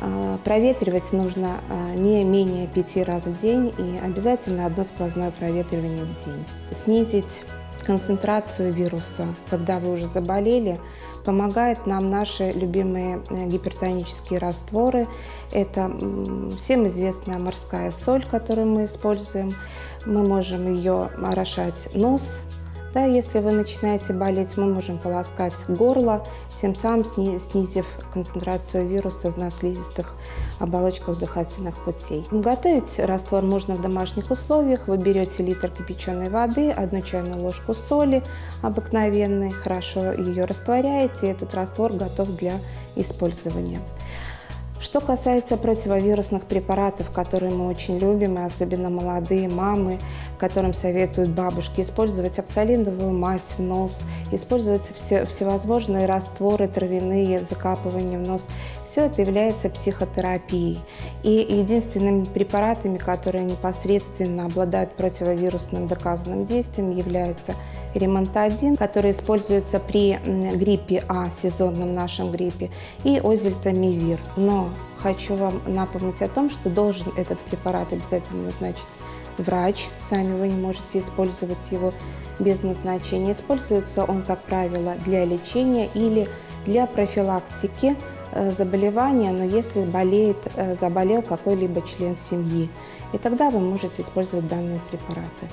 Speaker 9: А, проветривать нужно а, не менее пяти раз в день и обязательно одно сквозное проветривание в день. Снизить концентрацию вируса, когда вы уже заболели, помогает нам наши любимые э, гипертонические растворы. Это всем известная морская соль, которую мы используем. Мы можем ее орошать нос, да, если вы начинаете болеть, мы можем полоскать горло, тем самым снизив концентрацию вирусов на слизистых оболочках дыхательных путей. Готовить раствор можно в домашних условиях. Вы берете литр кипяченой воды, одну чайную ложку соли обыкновенной, хорошо ее растворяете, и этот раствор готов для использования. Что касается противовирусных препаратов, которые мы очень любим, и особенно молодые мамы, которым советуют бабушки, использовать оксалиновую мазь в нос, использовать все, всевозможные растворы травяные, закапывания в нос. Все это является психотерапией. И единственными препаратами, которые непосредственно обладают противовирусным доказанным действием, является ремонтадин, который используется при гриппе А, сезонном нашем гриппе, и озельтамивир. Но хочу вам напомнить о том, что должен этот препарат обязательно назначить врач. Сами вы не можете использовать его без назначения. Используется он, как правило, для лечения или для профилактики э, заболевания, но если болеет, э, заболел какой-либо член семьи. И тогда вы можете использовать данные препараты.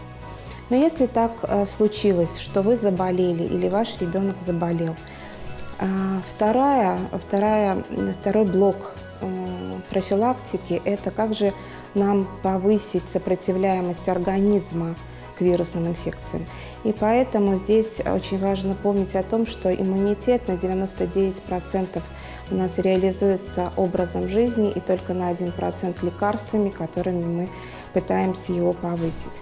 Speaker 9: Но если так э, случилось, что вы заболели или ваш ребенок заболел, а, вторая, вторая, второй блок э, профилактики – это как же нам повысить сопротивляемость организма к вирусным инфекциям. И поэтому здесь очень важно помнить о том, что иммунитет на 99% у нас реализуется образом жизни и только на 1% лекарствами, которыми мы пытаемся его повысить.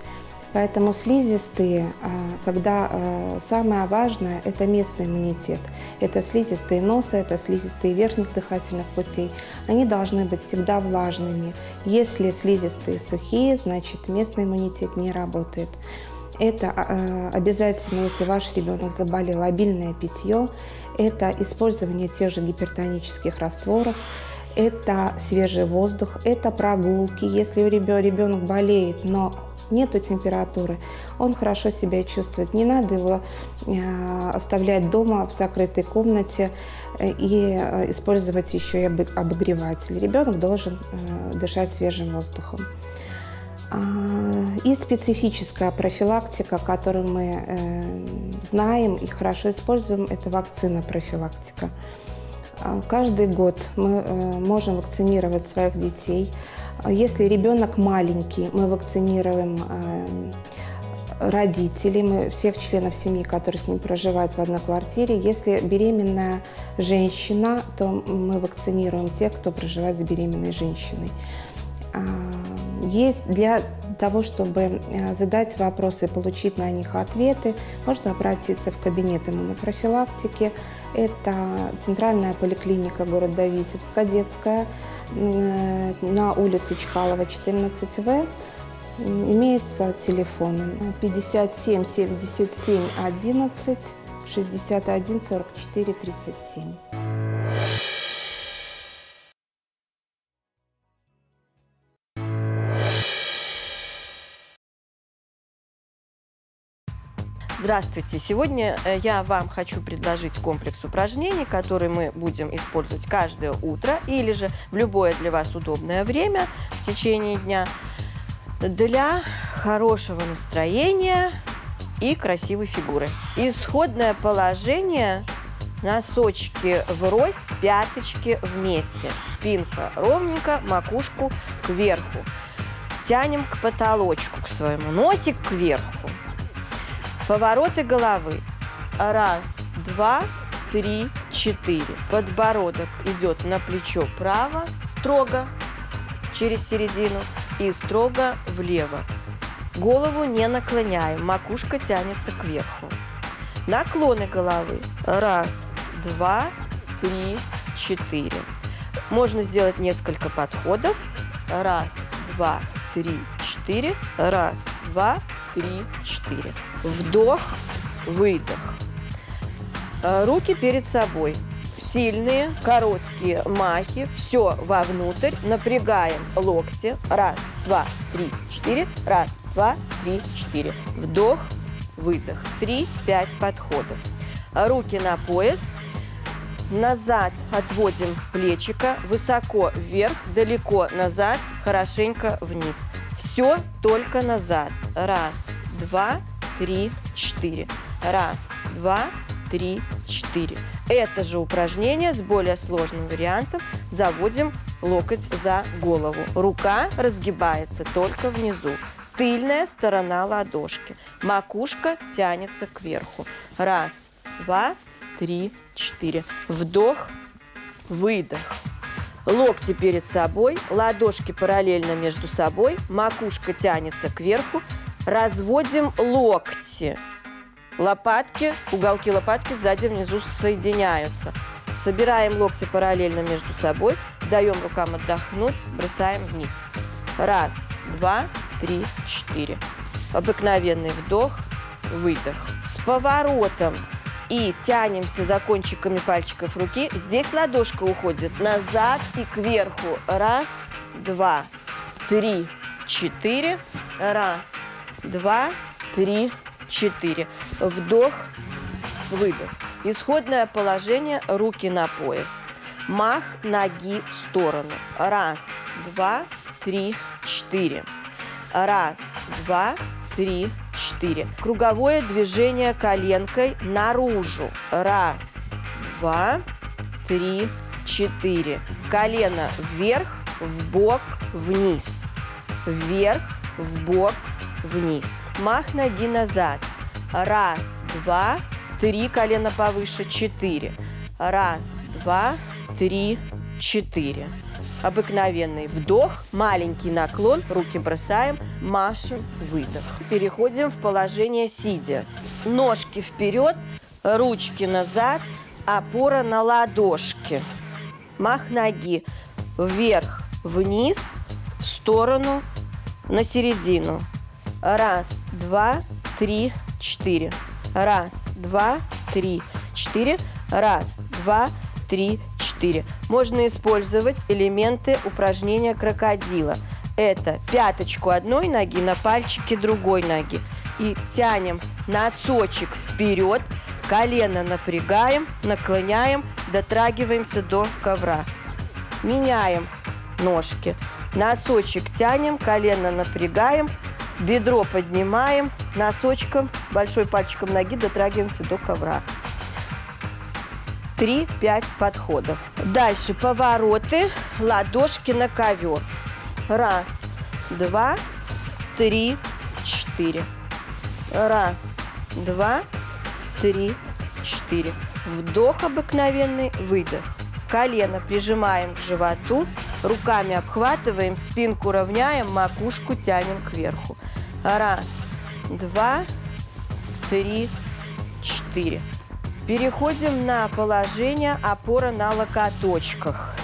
Speaker 9: Поэтому слизистые, а, когда а, самое важное – это местный иммунитет. Это слизистые носа, это слизистые верхних дыхательных путей. Они должны быть всегда влажными. Если слизистые сухие, значит местный иммунитет не работает. Это а, обязательно, если ваш ребенок заболел, обильное питье, это использование тех же гипертонических растворов, это свежий воздух, это прогулки. Если ребенок болеет, но нету температуры, он хорошо себя чувствует. Не надо его э, оставлять дома в закрытой комнате э, и э, использовать еще и обогреватель. Ребенок должен дышать свежим воздухом. А, и специфическая профилактика, которую мы знаем и хорошо используем, это вакцина-профилактика. А, каждый год мы можем вакцинировать своих детей если ребенок маленький, мы вакцинируем э, родителей, мы, всех членов семьи, которые с ним проживают в одной квартире. Если беременная женщина, то мы вакцинируем тех, кто проживает с беременной женщиной. А, есть для того, чтобы э, задать вопросы и получить на них ответы, можно обратиться в кабинет иммунопрофилактики. Это центральная поликлиника города Витебска, детская, на улице Чкалова, 14В. Имеются телефоны 57 77 11 61 44 37.
Speaker 10: Здравствуйте! Сегодня э, я вам хочу предложить комплекс упражнений, который мы будем использовать каждое утро или же в любое для вас удобное время в течение дня для хорошего настроения и красивой фигуры. Исходное положение носочки врозь, пяточки вместе. Спинка ровненько, макушку кверху. Тянем к потолочку, к своему. Носик кверху. Повороты головы. Раз, два, три, четыре. Подбородок идет на плечо право, строго через середину и строго влево. Голову не наклоняем, макушка тянется кверху. Наклоны головы. Раз, два, три, четыре. Можно сделать несколько подходов. Раз, два, три, четыре. Раз, два, три, четыре. Вдох, выдох. Э, руки перед собой. Сильные, короткие махи. Все вовнутрь. Напрягаем локти. Раз, два, три, четыре. Раз, два, три, четыре. Вдох, выдох. Три, пять подходов. Руки на пояс. Назад отводим плечика, высоко вверх, далеко назад, хорошенько вниз. Все только назад. Раз, два, три, четыре. Раз, два, три, четыре. Это же упражнение с более сложным вариантом. Заводим локоть за голову. Рука разгибается только внизу. Тыльная сторона ладошки. Макушка тянется кверху. Раз, два, три, четыре. Вдох, выдох. Локти перед собой, ладошки параллельно между собой, макушка тянется кверху, разводим локти. Лопатки, уголки лопатки сзади внизу соединяются. Собираем локти параллельно между собой, даем рукам отдохнуть, бросаем вниз. Раз, два, три, четыре. Обыкновенный вдох, выдох. С поворотом и тянемся за кончиками пальчиков руки. Здесь ладошка уходит назад и кверху. Раз, два, три, четыре. Раз, два, три, четыре. Вдох, выдох. Исходное положение руки на пояс. Мах ноги в сторону. Раз, два, три, четыре. Раз, два, три, четыре. Круговое движение коленкой наружу. Раз, два, три, четыре. Колено вверх, в бок, вниз. Вверх, в бок, вниз. Мах ноги назад. Раз, два, три. Колено повыше, четыре. Раз, два, три, четыре обыкновенный вдох, маленький наклон, руки бросаем, машем, выдох. Переходим в положение сидя. Ножки вперед, ручки назад, опора на ладошки. Мах ноги вверх, вниз, в сторону, на середину. Раз, два, три, четыре. Раз, два, три, четыре. Раз, два, три, 4. Можно использовать элементы упражнения крокодила. Это пяточку одной ноги на пальчике другой ноги. И тянем носочек вперед, колено напрягаем, наклоняем, дотрагиваемся до ковра. Меняем ножки. Носочек тянем, колено напрягаем, бедро поднимаем, носочком, большой пальчиком ноги дотрагиваемся до ковра. 3-5 подходов. Дальше повороты, ладошки на ковер. Раз, два, три, четыре. Раз, два, три, четыре. Вдох обыкновенный, выдох. Колено прижимаем к животу, Руками обхватываем, спинку равняем, макушку тянем кверху. Раз, два, три, четыре. Переходим на положение опора на локоточках.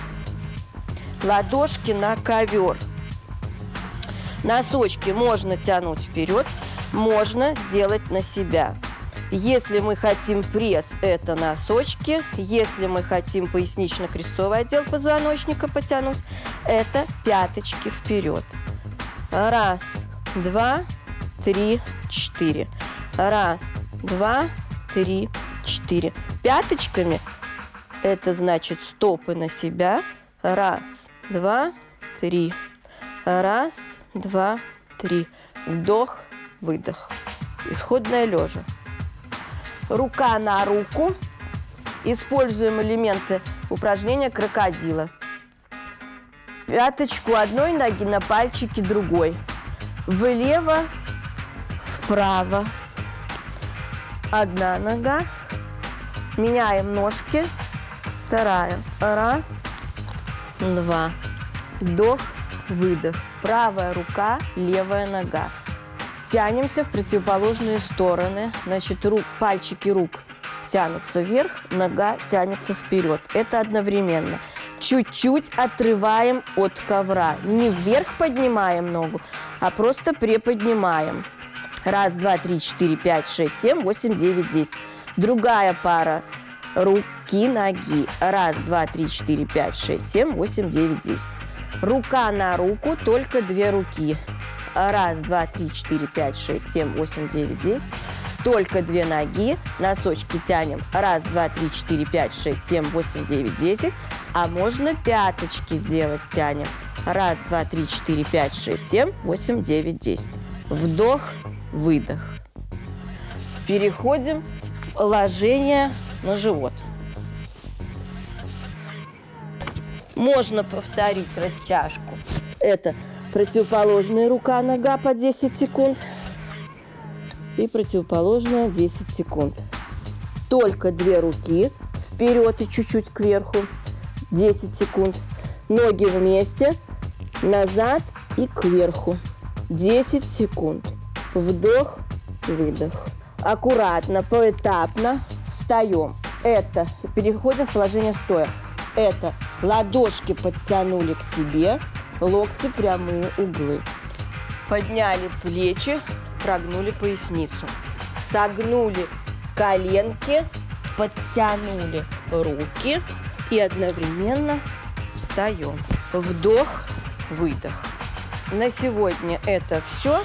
Speaker 10: Ладошки на ковер. Носочки можно тянуть вперед, можно сделать на себя. Если мы хотим пресс, это носочки. Если мы хотим пояснично-крестцовый отдел позвоночника потянуть, это пяточки вперед. Раз, два, три, четыре. Раз, два, три, четыре. Пяточками это значит стопы на себя. Раз, два, три. Раз, два, три. Вдох, выдох. Исходная лежа рука на руку. Используем элементы упражнения крокодила. Пяточку одной ноги на пальчике другой. Влево, вправо. Одна нога. Меняем ножки. Вторая. Раз, два. Вдох, выдох. Правая рука, левая нога. Тянемся в противоположные стороны. Значит, рук, пальчики рук тянутся вверх, нога тянется вперед. Это одновременно. Чуть-чуть отрываем от ковра. Не вверх поднимаем ногу, а просто приподнимаем. Раз, два, три, четыре, пять, шесть, семь, восемь, девять, десять. Другая пара. Руки, ноги. Раз, два, три, четыре, пять, шесть, семь, восемь, девять, десять. Рука на руку, только две руки. Раз, два, три, четыре, пять, шесть, семь, восемь, девять, десять. Только две ноги, носочки тянем. Раз, два, три, четыре, пять, шесть, семь, восемь, девять, десять. А можно пяточки сделать, тянем. Раз, два, три, четыре, пять, шесть, семь, восемь, девять, десять. Вдох, выдох. Переходим положение на живот. Можно повторить растяжку. Это Противоположная рука, нога по 10 секунд. И противоположная 10 секунд. Только две руки вперед и чуть-чуть кверху. 10 секунд. Ноги вместе, назад и кверху. 10 секунд. Вдох, выдох. Аккуратно, поэтапно встаем. Это, переходим в положение стоя. Это ладошки подтянули к себе, локти прямые углы. Подняли плечи, прогнули поясницу. Согнули коленки, подтянули руки и одновременно встаем. Вдох, выдох. На сегодня это все.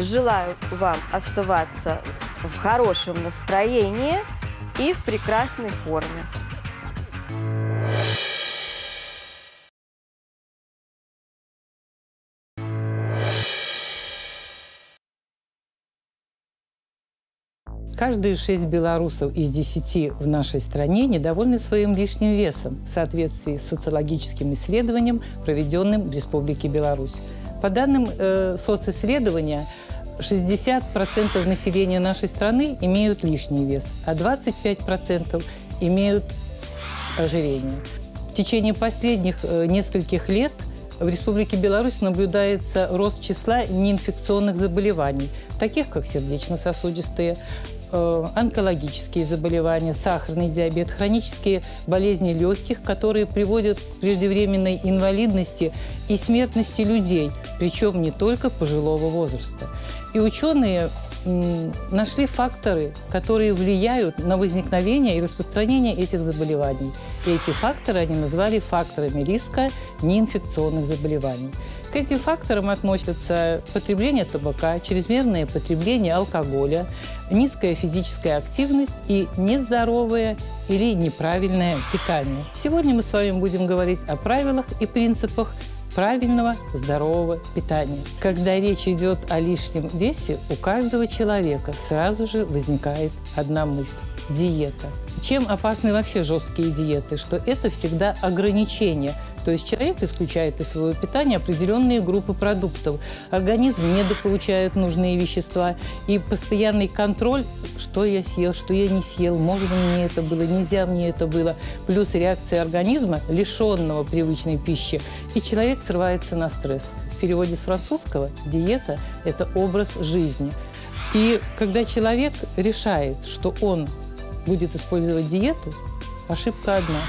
Speaker 10: Желаю вам оставаться в хорошем настроении и в прекрасной форме.
Speaker 11: Каждые шесть белорусов из десяти в нашей стране недовольны своим лишним весом в соответствии с социологическим исследованием, проведенным в Республике Беларусь. По данным э, социсследования, 60% населения нашей страны имеют лишний вес, а 25% имеют ожирение. В течение последних э, нескольких лет в Республике Беларусь наблюдается рост числа неинфекционных заболеваний, таких как сердечно-сосудистые, Э, онкологические заболевания, сахарный диабет, хронические болезни легких, которые приводят к преждевременной инвалидности и смертности людей, причем не только пожилого возраста. И ученые нашли факторы, которые влияют на возникновение и распространение этих заболеваний. И эти факторы они назвали факторами риска неинфекционных заболеваний. К этим факторам относятся потребление табака, чрезмерное потребление алкоголя, низкая физическая активность и нездоровое или неправильное питание. Сегодня мы с вами будем говорить о правилах и принципах правильного здорового питания. Когда речь идет о лишнем весе, у каждого человека сразу же возникает одна мысль – диета. Чем опасны вообще жесткие диеты? Что это всегда ограничение. То есть человек исключает из своего питания определенные группы продуктов. Организм недополучает нужные вещества. И постоянный контроль, что я съел, что я не съел, можно мне это было, нельзя мне это было. Плюс реакция организма, лишенного привычной пищи. И человек срывается на стресс. В переводе с французского диета – это образ жизни. И когда человек решает, что он будет использовать диету, ошибка одна.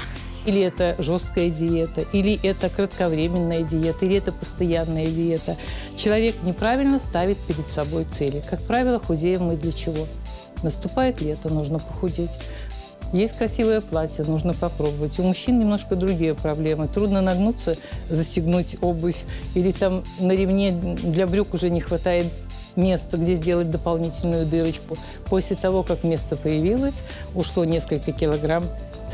Speaker 11: Или это жесткая диета, или это кратковременная диета, или это постоянная диета. Человек неправильно ставит перед собой цели. Как правило, худеем мы для чего? Наступает лето, нужно похудеть. Есть красивое платье, нужно попробовать. У мужчин немножко другие проблемы. Трудно нагнуться, застегнуть обувь. Или там на ремне для брюк уже не хватает место, где сделать дополнительную дырочку. После того, как место появилось, ушло несколько килограмм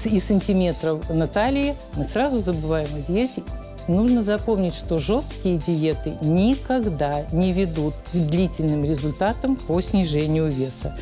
Speaker 11: и сантиметров на талии, мы сразу забываем о диете. Нужно запомнить, что жесткие диеты никогда не ведут к длительным результатам по снижению веса.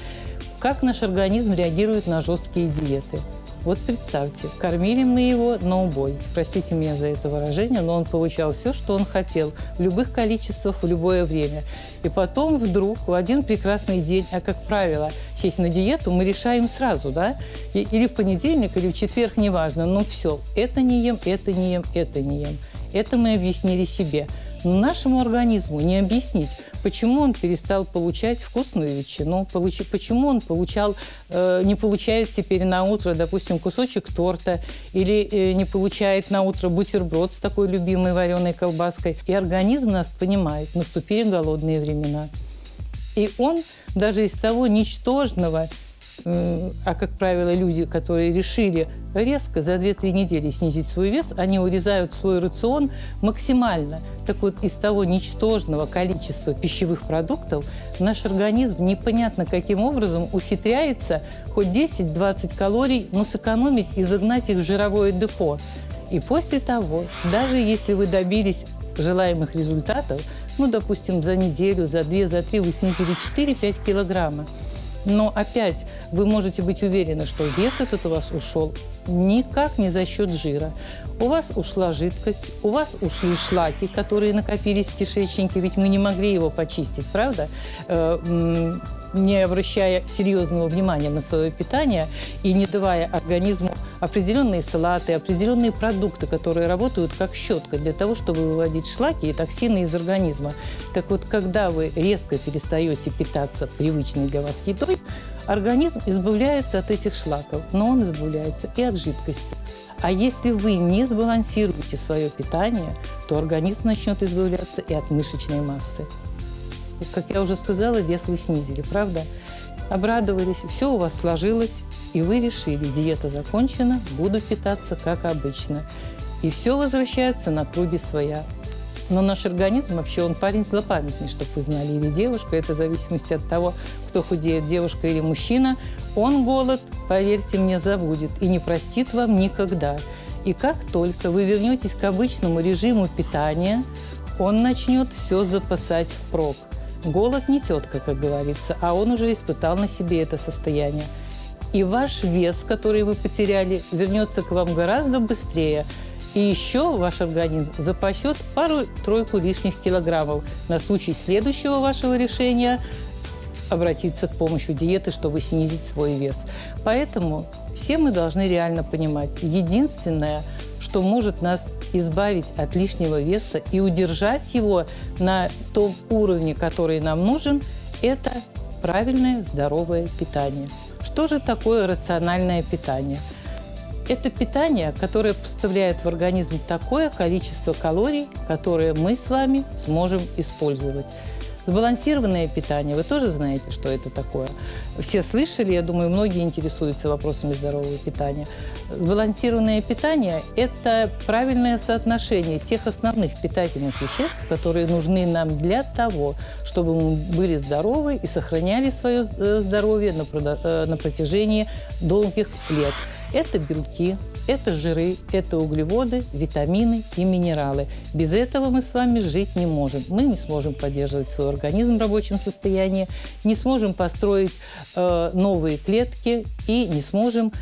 Speaker 11: Как наш организм реагирует на жесткие диеты? Вот представьте, кормили мы его на убой. Простите меня за это выражение, но он получал все, что он хотел, в любых количествах, в любое время. И потом вдруг, в один прекрасный день, а как правило, сесть на диету мы решаем сразу, да? Или в понедельник, или в четверг, неважно. Ну все, это не ем, это не ем, это не ем. Это мы объяснили себе. Нашему организму не объяснить, почему он перестал получать вкусную ветчину, почему он получал, э, не получает теперь на утро, допустим, кусочек торта или э, не получает на утро бутерброд с такой любимой вареной колбаской. И организм нас понимает, наступили голодные времена. И он даже из того ничтожного а, как правило, люди, которые решили резко за 2-3 недели снизить свой вес, они урезают свой рацион максимально. Так вот, из того ничтожного количества пищевых продуктов наш организм непонятно каким образом ухитряется хоть 10-20 калорий, но сэкономить и загнать их в жировое депо. И после того, даже если вы добились желаемых результатов, ну, допустим, за неделю, за две, за три вы снизили 4-5 килограмма, но опять вы можете быть уверены, что вес этот у вас ушел никак не за счет жира. У вас ушла жидкость, у вас ушли шлаки, которые накопились в кишечнике, ведь мы не могли его почистить, правда? Э, не обращая серьезного внимания на свое питание и не давая организму определенные салаты, определенные продукты, которые работают как щетка для того, чтобы выводить шлаки и токсины из организма. Так вот, когда вы резко перестаете питаться привычной для вас едой, организм избавляется от этих шлаков, но он избавляется и от жидкости. А если вы не сбалансируете свое питание, то организм начнет избавляться и от мышечной массы. Как я уже сказала, вес вы снизили, правда? Обрадовались, все у вас сложилось, и вы решили, диета закончена, буду питаться как обычно. И все возвращается на круги своя. Но наш организм, вообще он парень злопамятный, чтобы вы знали, или девушка, это в зависимости от того, кто худеет, девушка или мужчина, он голод, поверьте мне, забудет и не простит вам никогда. И как только вы вернетесь к обычному режиму питания, он начнет все запасать впрок. Голод не тетка, как говорится, а он уже испытал на себе это состояние. И ваш вес, который вы потеряли, вернется к вам гораздо быстрее. И еще ваш организм запасет пару-тройку лишних килограммов на случай следующего вашего решения обратиться к помощи диеты, чтобы снизить свой вес. Поэтому все мы должны реально понимать, единственное – что может нас избавить от лишнего веса и удержать его на том уровне, который нам нужен, это правильное здоровое питание. Что же такое рациональное питание? Это питание, которое поставляет в организм такое количество калорий, которое мы с вами сможем использовать. Сбалансированное питание, вы тоже знаете, что это такое. Все слышали, я думаю, многие интересуются вопросами здорового питания. Сбалансированное питание – это правильное соотношение тех основных питательных веществ, которые нужны нам для того, чтобы мы были здоровы и сохраняли свое э, здоровье на э, протяжении долгих лет. Это белки, это жиры, это углеводы, витамины и минералы. Без этого мы с вами жить не можем. Мы не сможем поддерживать свой организм в рабочем состоянии, не сможем построить э, новые клетки и не сможем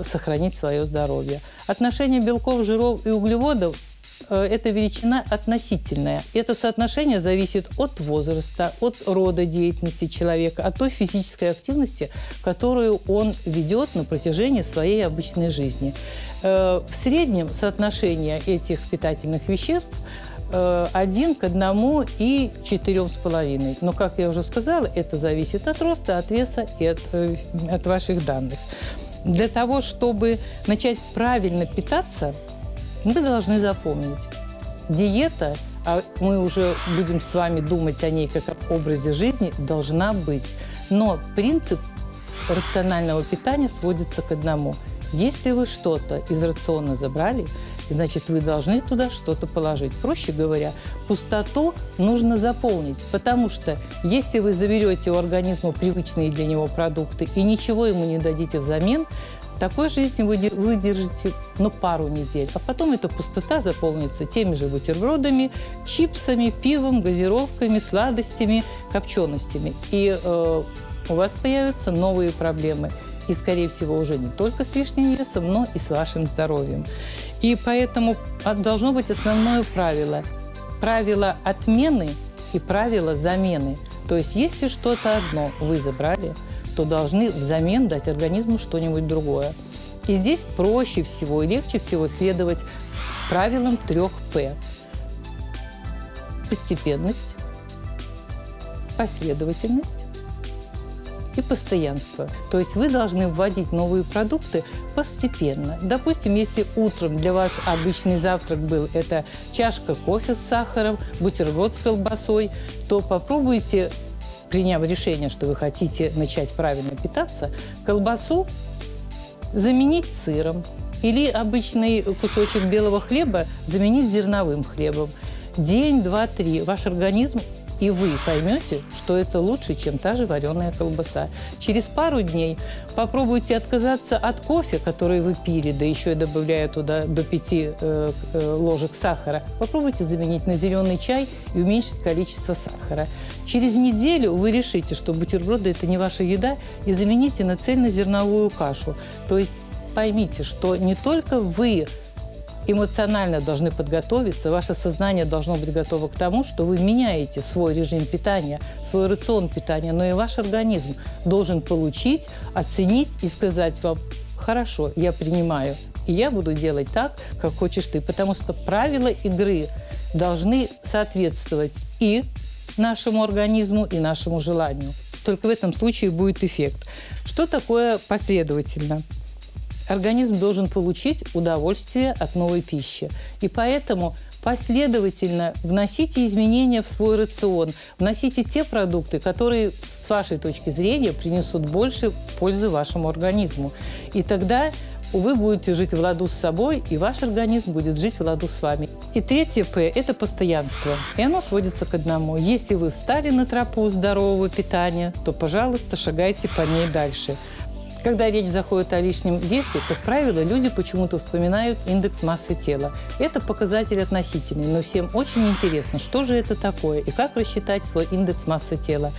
Speaker 11: сохранить свое здоровье. Отношение белков, жиров и углеводов Э, эта величина относительная. Это соотношение зависит от возраста, от рода деятельности человека, от той физической активности, которую он ведет на протяжении своей обычной жизни. Э, в среднем соотношение этих питательных веществ э, один к одному и четырем с половиной. Но, как я уже сказала, это зависит от роста, от веса и от, от ваших данных. Для того, чтобы начать правильно питаться – мы должны запомнить, диета, а мы уже будем с вами думать о ней как об образе жизни, должна быть. Но принцип рационального питания сводится к одному. Если вы что-то из рациона забрали, значит, вы должны туда что-то положить. Проще говоря, пустоту нужно заполнить, потому что если вы заберете у организма привычные для него продукты и ничего ему не дадите взамен, такой жизни вы выдержите ну, пару недель, а потом эта пустота заполнится теми же бутербродами, чипсами, пивом, газировками, сладостями, копченостями. И э, у вас появятся новые проблемы. И, скорее всего, уже не только с лишним весом, но и с вашим здоровьем. И поэтому должно быть основное правило. Правило отмены и правило замены. То есть, если что-то одно вы забрали – то должны взамен дать организму что-нибудь другое. И здесь проще всего и легче всего следовать правилам трех П. Постепенность, последовательность и постоянство. То есть вы должны вводить новые продукты постепенно. Допустим, если утром для вас обычный завтрак был это чашка кофе с сахаром, бутерброд с колбасой, то попробуйте приняв решение, что вы хотите начать правильно питаться, колбасу заменить сыром или обычный кусочек белого хлеба заменить зерновым хлебом. День, два, три. Ваш организм и вы поймете, что это лучше, чем та же вареная колбаса. Через пару дней попробуйте отказаться от кофе, который вы пили, да еще и добавляя туда до 5 э, э, ложек сахара. Попробуйте заменить на зеленый чай и уменьшить количество сахара. Через неделю вы решите, что бутерброды – это не ваша еда, и замените на цельнозерновую кашу. То есть поймите, что не только вы эмоционально должны подготовиться, ваше сознание должно быть готово к тому, что вы меняете свой режим питания, свой рацион питания, но и ваш организм должен получить, оценить и сказать вам, хорошо, я принимаю, и я буду делать так, как хочешь ты, потому что правила игры должны соответствовать и нашему организму, и нашему желанию. Только в этом случае будет эффект. Что такое последовательно? организм должен получить удовольствие от новой пищи. И поэтому последовательно вносите изменения в свой рацион, вносите те продукты, которые с вашей точки зрения принесут больше пользы вашему организму. И тогда вы будете жить в ладу с собой, и ваш организм будет жить в ладу с вами. И третье П – это постоянство. И оно сводится к одному. Если вы встали на тропу здорового питания, то, пожалуйста, шагайте по ней дальше – когда речь заходит о лишнем весе, как правило, люди почему-то вспоминают индекс массы тела. Это показатель относительный, но всем очень интересно, что же это такое и как рассчитать свой индекс массы тела.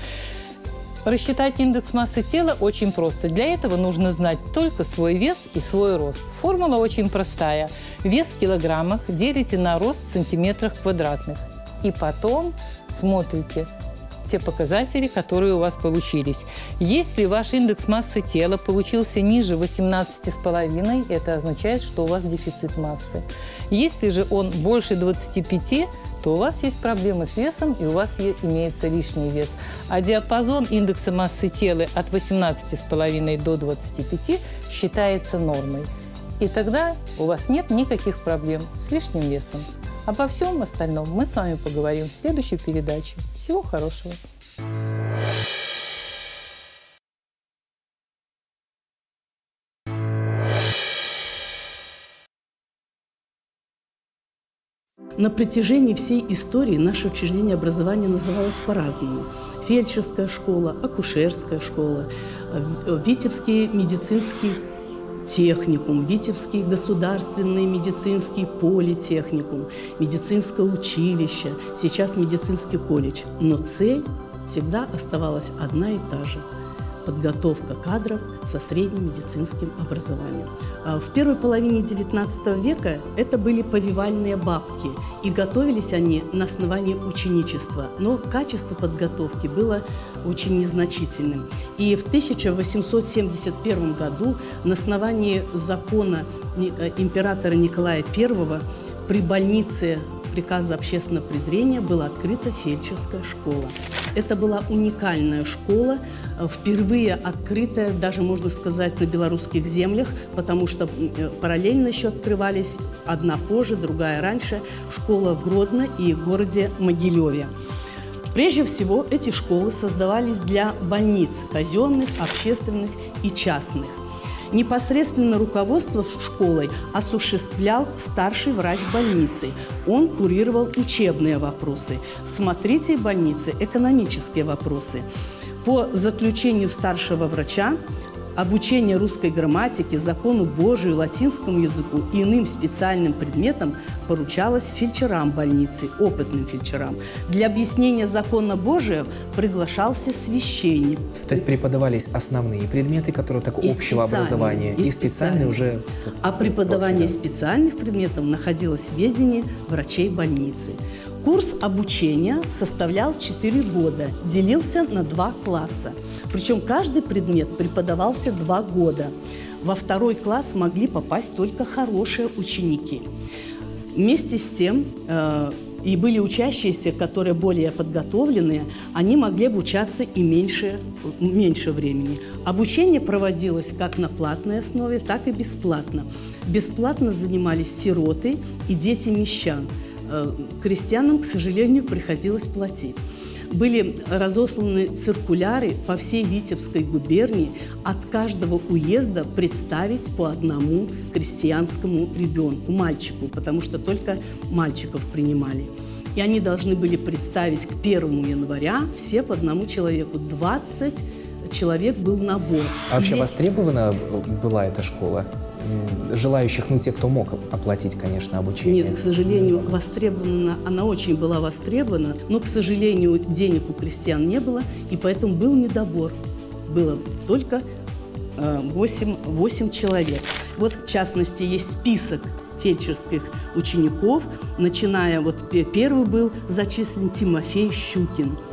Speaker 11: Рассчитать индекс массы тела очень просто. Для этого нужно знать только свой вес и свой рост. Формула очень простая. Вес в килограммах делите на рост в сантиметрах квадратных. И потом смотрите, те показатели, которые у вас получились. Если ваш индекс массы тела получился ниже 18,5, это означает, что у вас дефицит массы. Если же он больше 25, то у вас есть проблемы с весом и у вас имеется лишний вес. А диапазон индекса массы тела от 18,5 до 25 считается нормой. И тогда у вас нет никаких проблем с лишним весом. Обо всем остальном мы с вами поговорим в следующей передаче. Всего хорошего!
Speaker 12: На протяжении всей истории наше учреждение образования называлось по-разному. Фельдшерская школа, акушерская школа, э, Витебский медицинский техникум, Витебский государственный медицинский политехникум, медицинское училище, сейчас медицинский колледж. Но цель всегда оставалась одна и та же – подготовка кадров со средним медицинским образованием. А в первой половине XIX века это были повивальные бабки, и готовились они на основании ученичества, но качество подготовки было очень незначительным. И в 1871 году на основании закона э, императора Николая I при больнице приказа общественного презрения была открыта фельдшерская школа. Это была уникальная школа, э, впервые открытая, даже можно сказать, на белорусских землях, потому что э, параллельно еще открывались одна позже, другая раньше, школа в Гродно и городе Могилеве. Прежде всего, эти школы создавались для больниц казенных, общественных и частных. Непосредственно руководство школой осуществлял старший врач больницы. Он курировал учебные вопросы. Смотритель больницы – экономические вопросы. По заключению старшего врача Обучение русской грамматике, закону Божию, латинскому языку и иным специальным предметам поручалось фельдшерам больницы, опытным фельдшерам. Для объяснения закона Божия приглашался священник.
Speaker 1: То есть преподавались основные предметы, которые так и общего образования, и, и специальные уже...
Speaker 12: А преподавание специальных предметов находилось в ведении врачей больницы. Курс обучения составлял 4 года, делился на два класса. Причем каждый предмет преподавался два года. Во второй класс могли попасть только хорошие ученики. Вместе с тем э, и были учащиеся, которые более подготовленные, они могли обучаться и меньше, меньше времени. Обучение проводилось как на платной основе, так и бесплатно. Бесплатно занимались сироты и дети мещан – крестьянам, к сожалению, приходилось платить. Были разосланы циркуляры по всей Витебской губернии от каждого уезда представить по одному крестьянскому ребенку, мальчику, потому что только мальчиков принимали. И они должны были представить к 1 января все по одному человеку. 20 человек был набор.
Speaker 1: А вообще Здесь... востребована была эта школа? Желающих, ну, те, кто мог оплатить, конечно, обучение?
Speaker 12: Нет, к сожалению, востребована, она очень была востребована, но, к сожалению, денег у крестьян не было, и поэтому был недобор. Было только 8, э, 8 человек. Вот, в частности, есть список фельдшерских учеников, начиная, вот первый был зачислен Тимофей Щукин –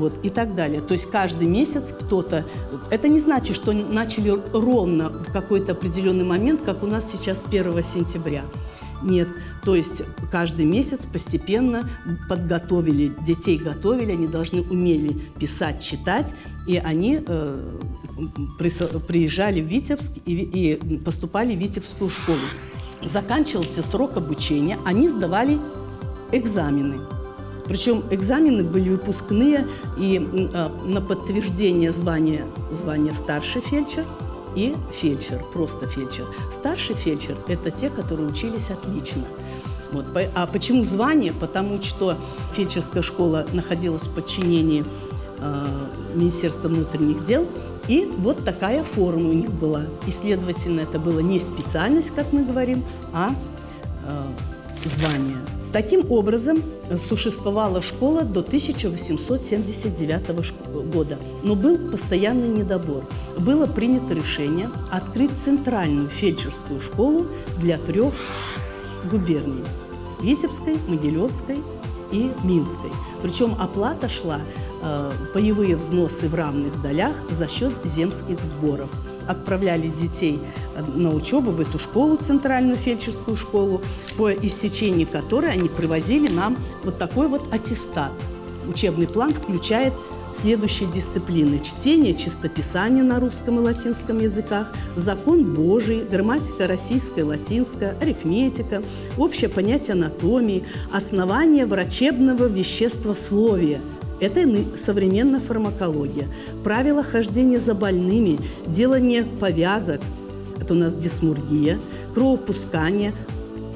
Speaker 12: вот, и так далее. То есть каждый месяц кто-то... Это не значит, что начали ровно в какой-то определенный момент, как у нас сейчас 1 сентября. Нет, то есть каждый месяц постепенно подготовили, детей готовили, они должны умели писать, читать, и они э, приезжали в Витебск и, и поступали в Витебскую школу. Заканчивался срок обучения, они сдавали экзамены. Причем экзамены были выпускные и а, на подтверждение звания, звания старший фельдшер и фельдшер, просто фельдшер. Старший фельдшер – это те, которые учились отлично. Вот. А почему звание? Потому что фельдшерская школа находилась в подчинении э, Министерства внутренних дел, и вот такая форма у них была. И, следовательно, это была не специальность, как мы говорим, а э, звание. Таким образом, существовала школа до 1879 года, но был постоянный недобор. Было принято решение открыть центральную фельдшерскую школу для трех губерний – Витебской, Могилевской и Минской. Причем оплата шла, э, паевые взносы в равных долях за счет земских сборов – отправляли детей э, на учебу в эту школу, центральную фельдшерскую школу, по иссечении которой они привозили нам вот такой вот аттестат. Учебный план включает следующие дисциплины. Чтение, чистописание на русском и латинском языках, закон Божий, грамматика российская, латинская, арифметика, общее понятие анатомии, основание врачебного веществословия – это современная фармакология. Правила хождения за больными, делание повязок, это у нас дисмургия, кровопускание.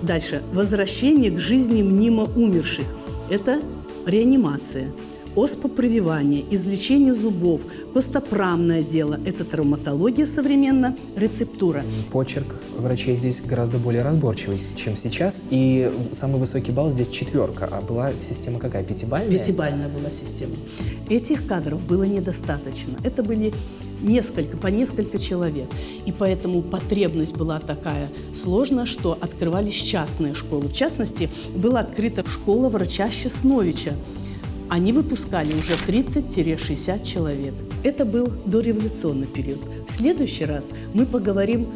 Speaker 12: Дальше, возвращение к жизни мнимо умерших. Это реанимация – оспопрививание, излечение зубов, костоправное дело – это травматология современно, рецептура.
Speaker 1: Почерк врачей здесь гораздо более разборчивый, чем сейчас, и самый высокий балл здесь четверка, а была система какая, пятибальная?
Speaker 12: Пятибальная была система. Этих кадров было недостаточно. Это были несколько, по несколько человек. И поэтому потребность была такая сложная, что открывались частные школы. В частности, была открыта школа врача Чесновича. Они выпускали уже 30-60 человек. Это был дореволюционный период. В следующий раз мы поговорим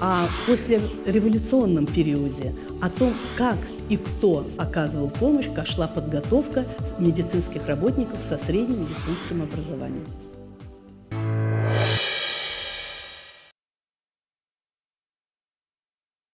Speaker 12: о послереволюционном периоде, о том, как и кто оказывал помощь, как шла подготовка медицинских работников со средним медицинским образованием.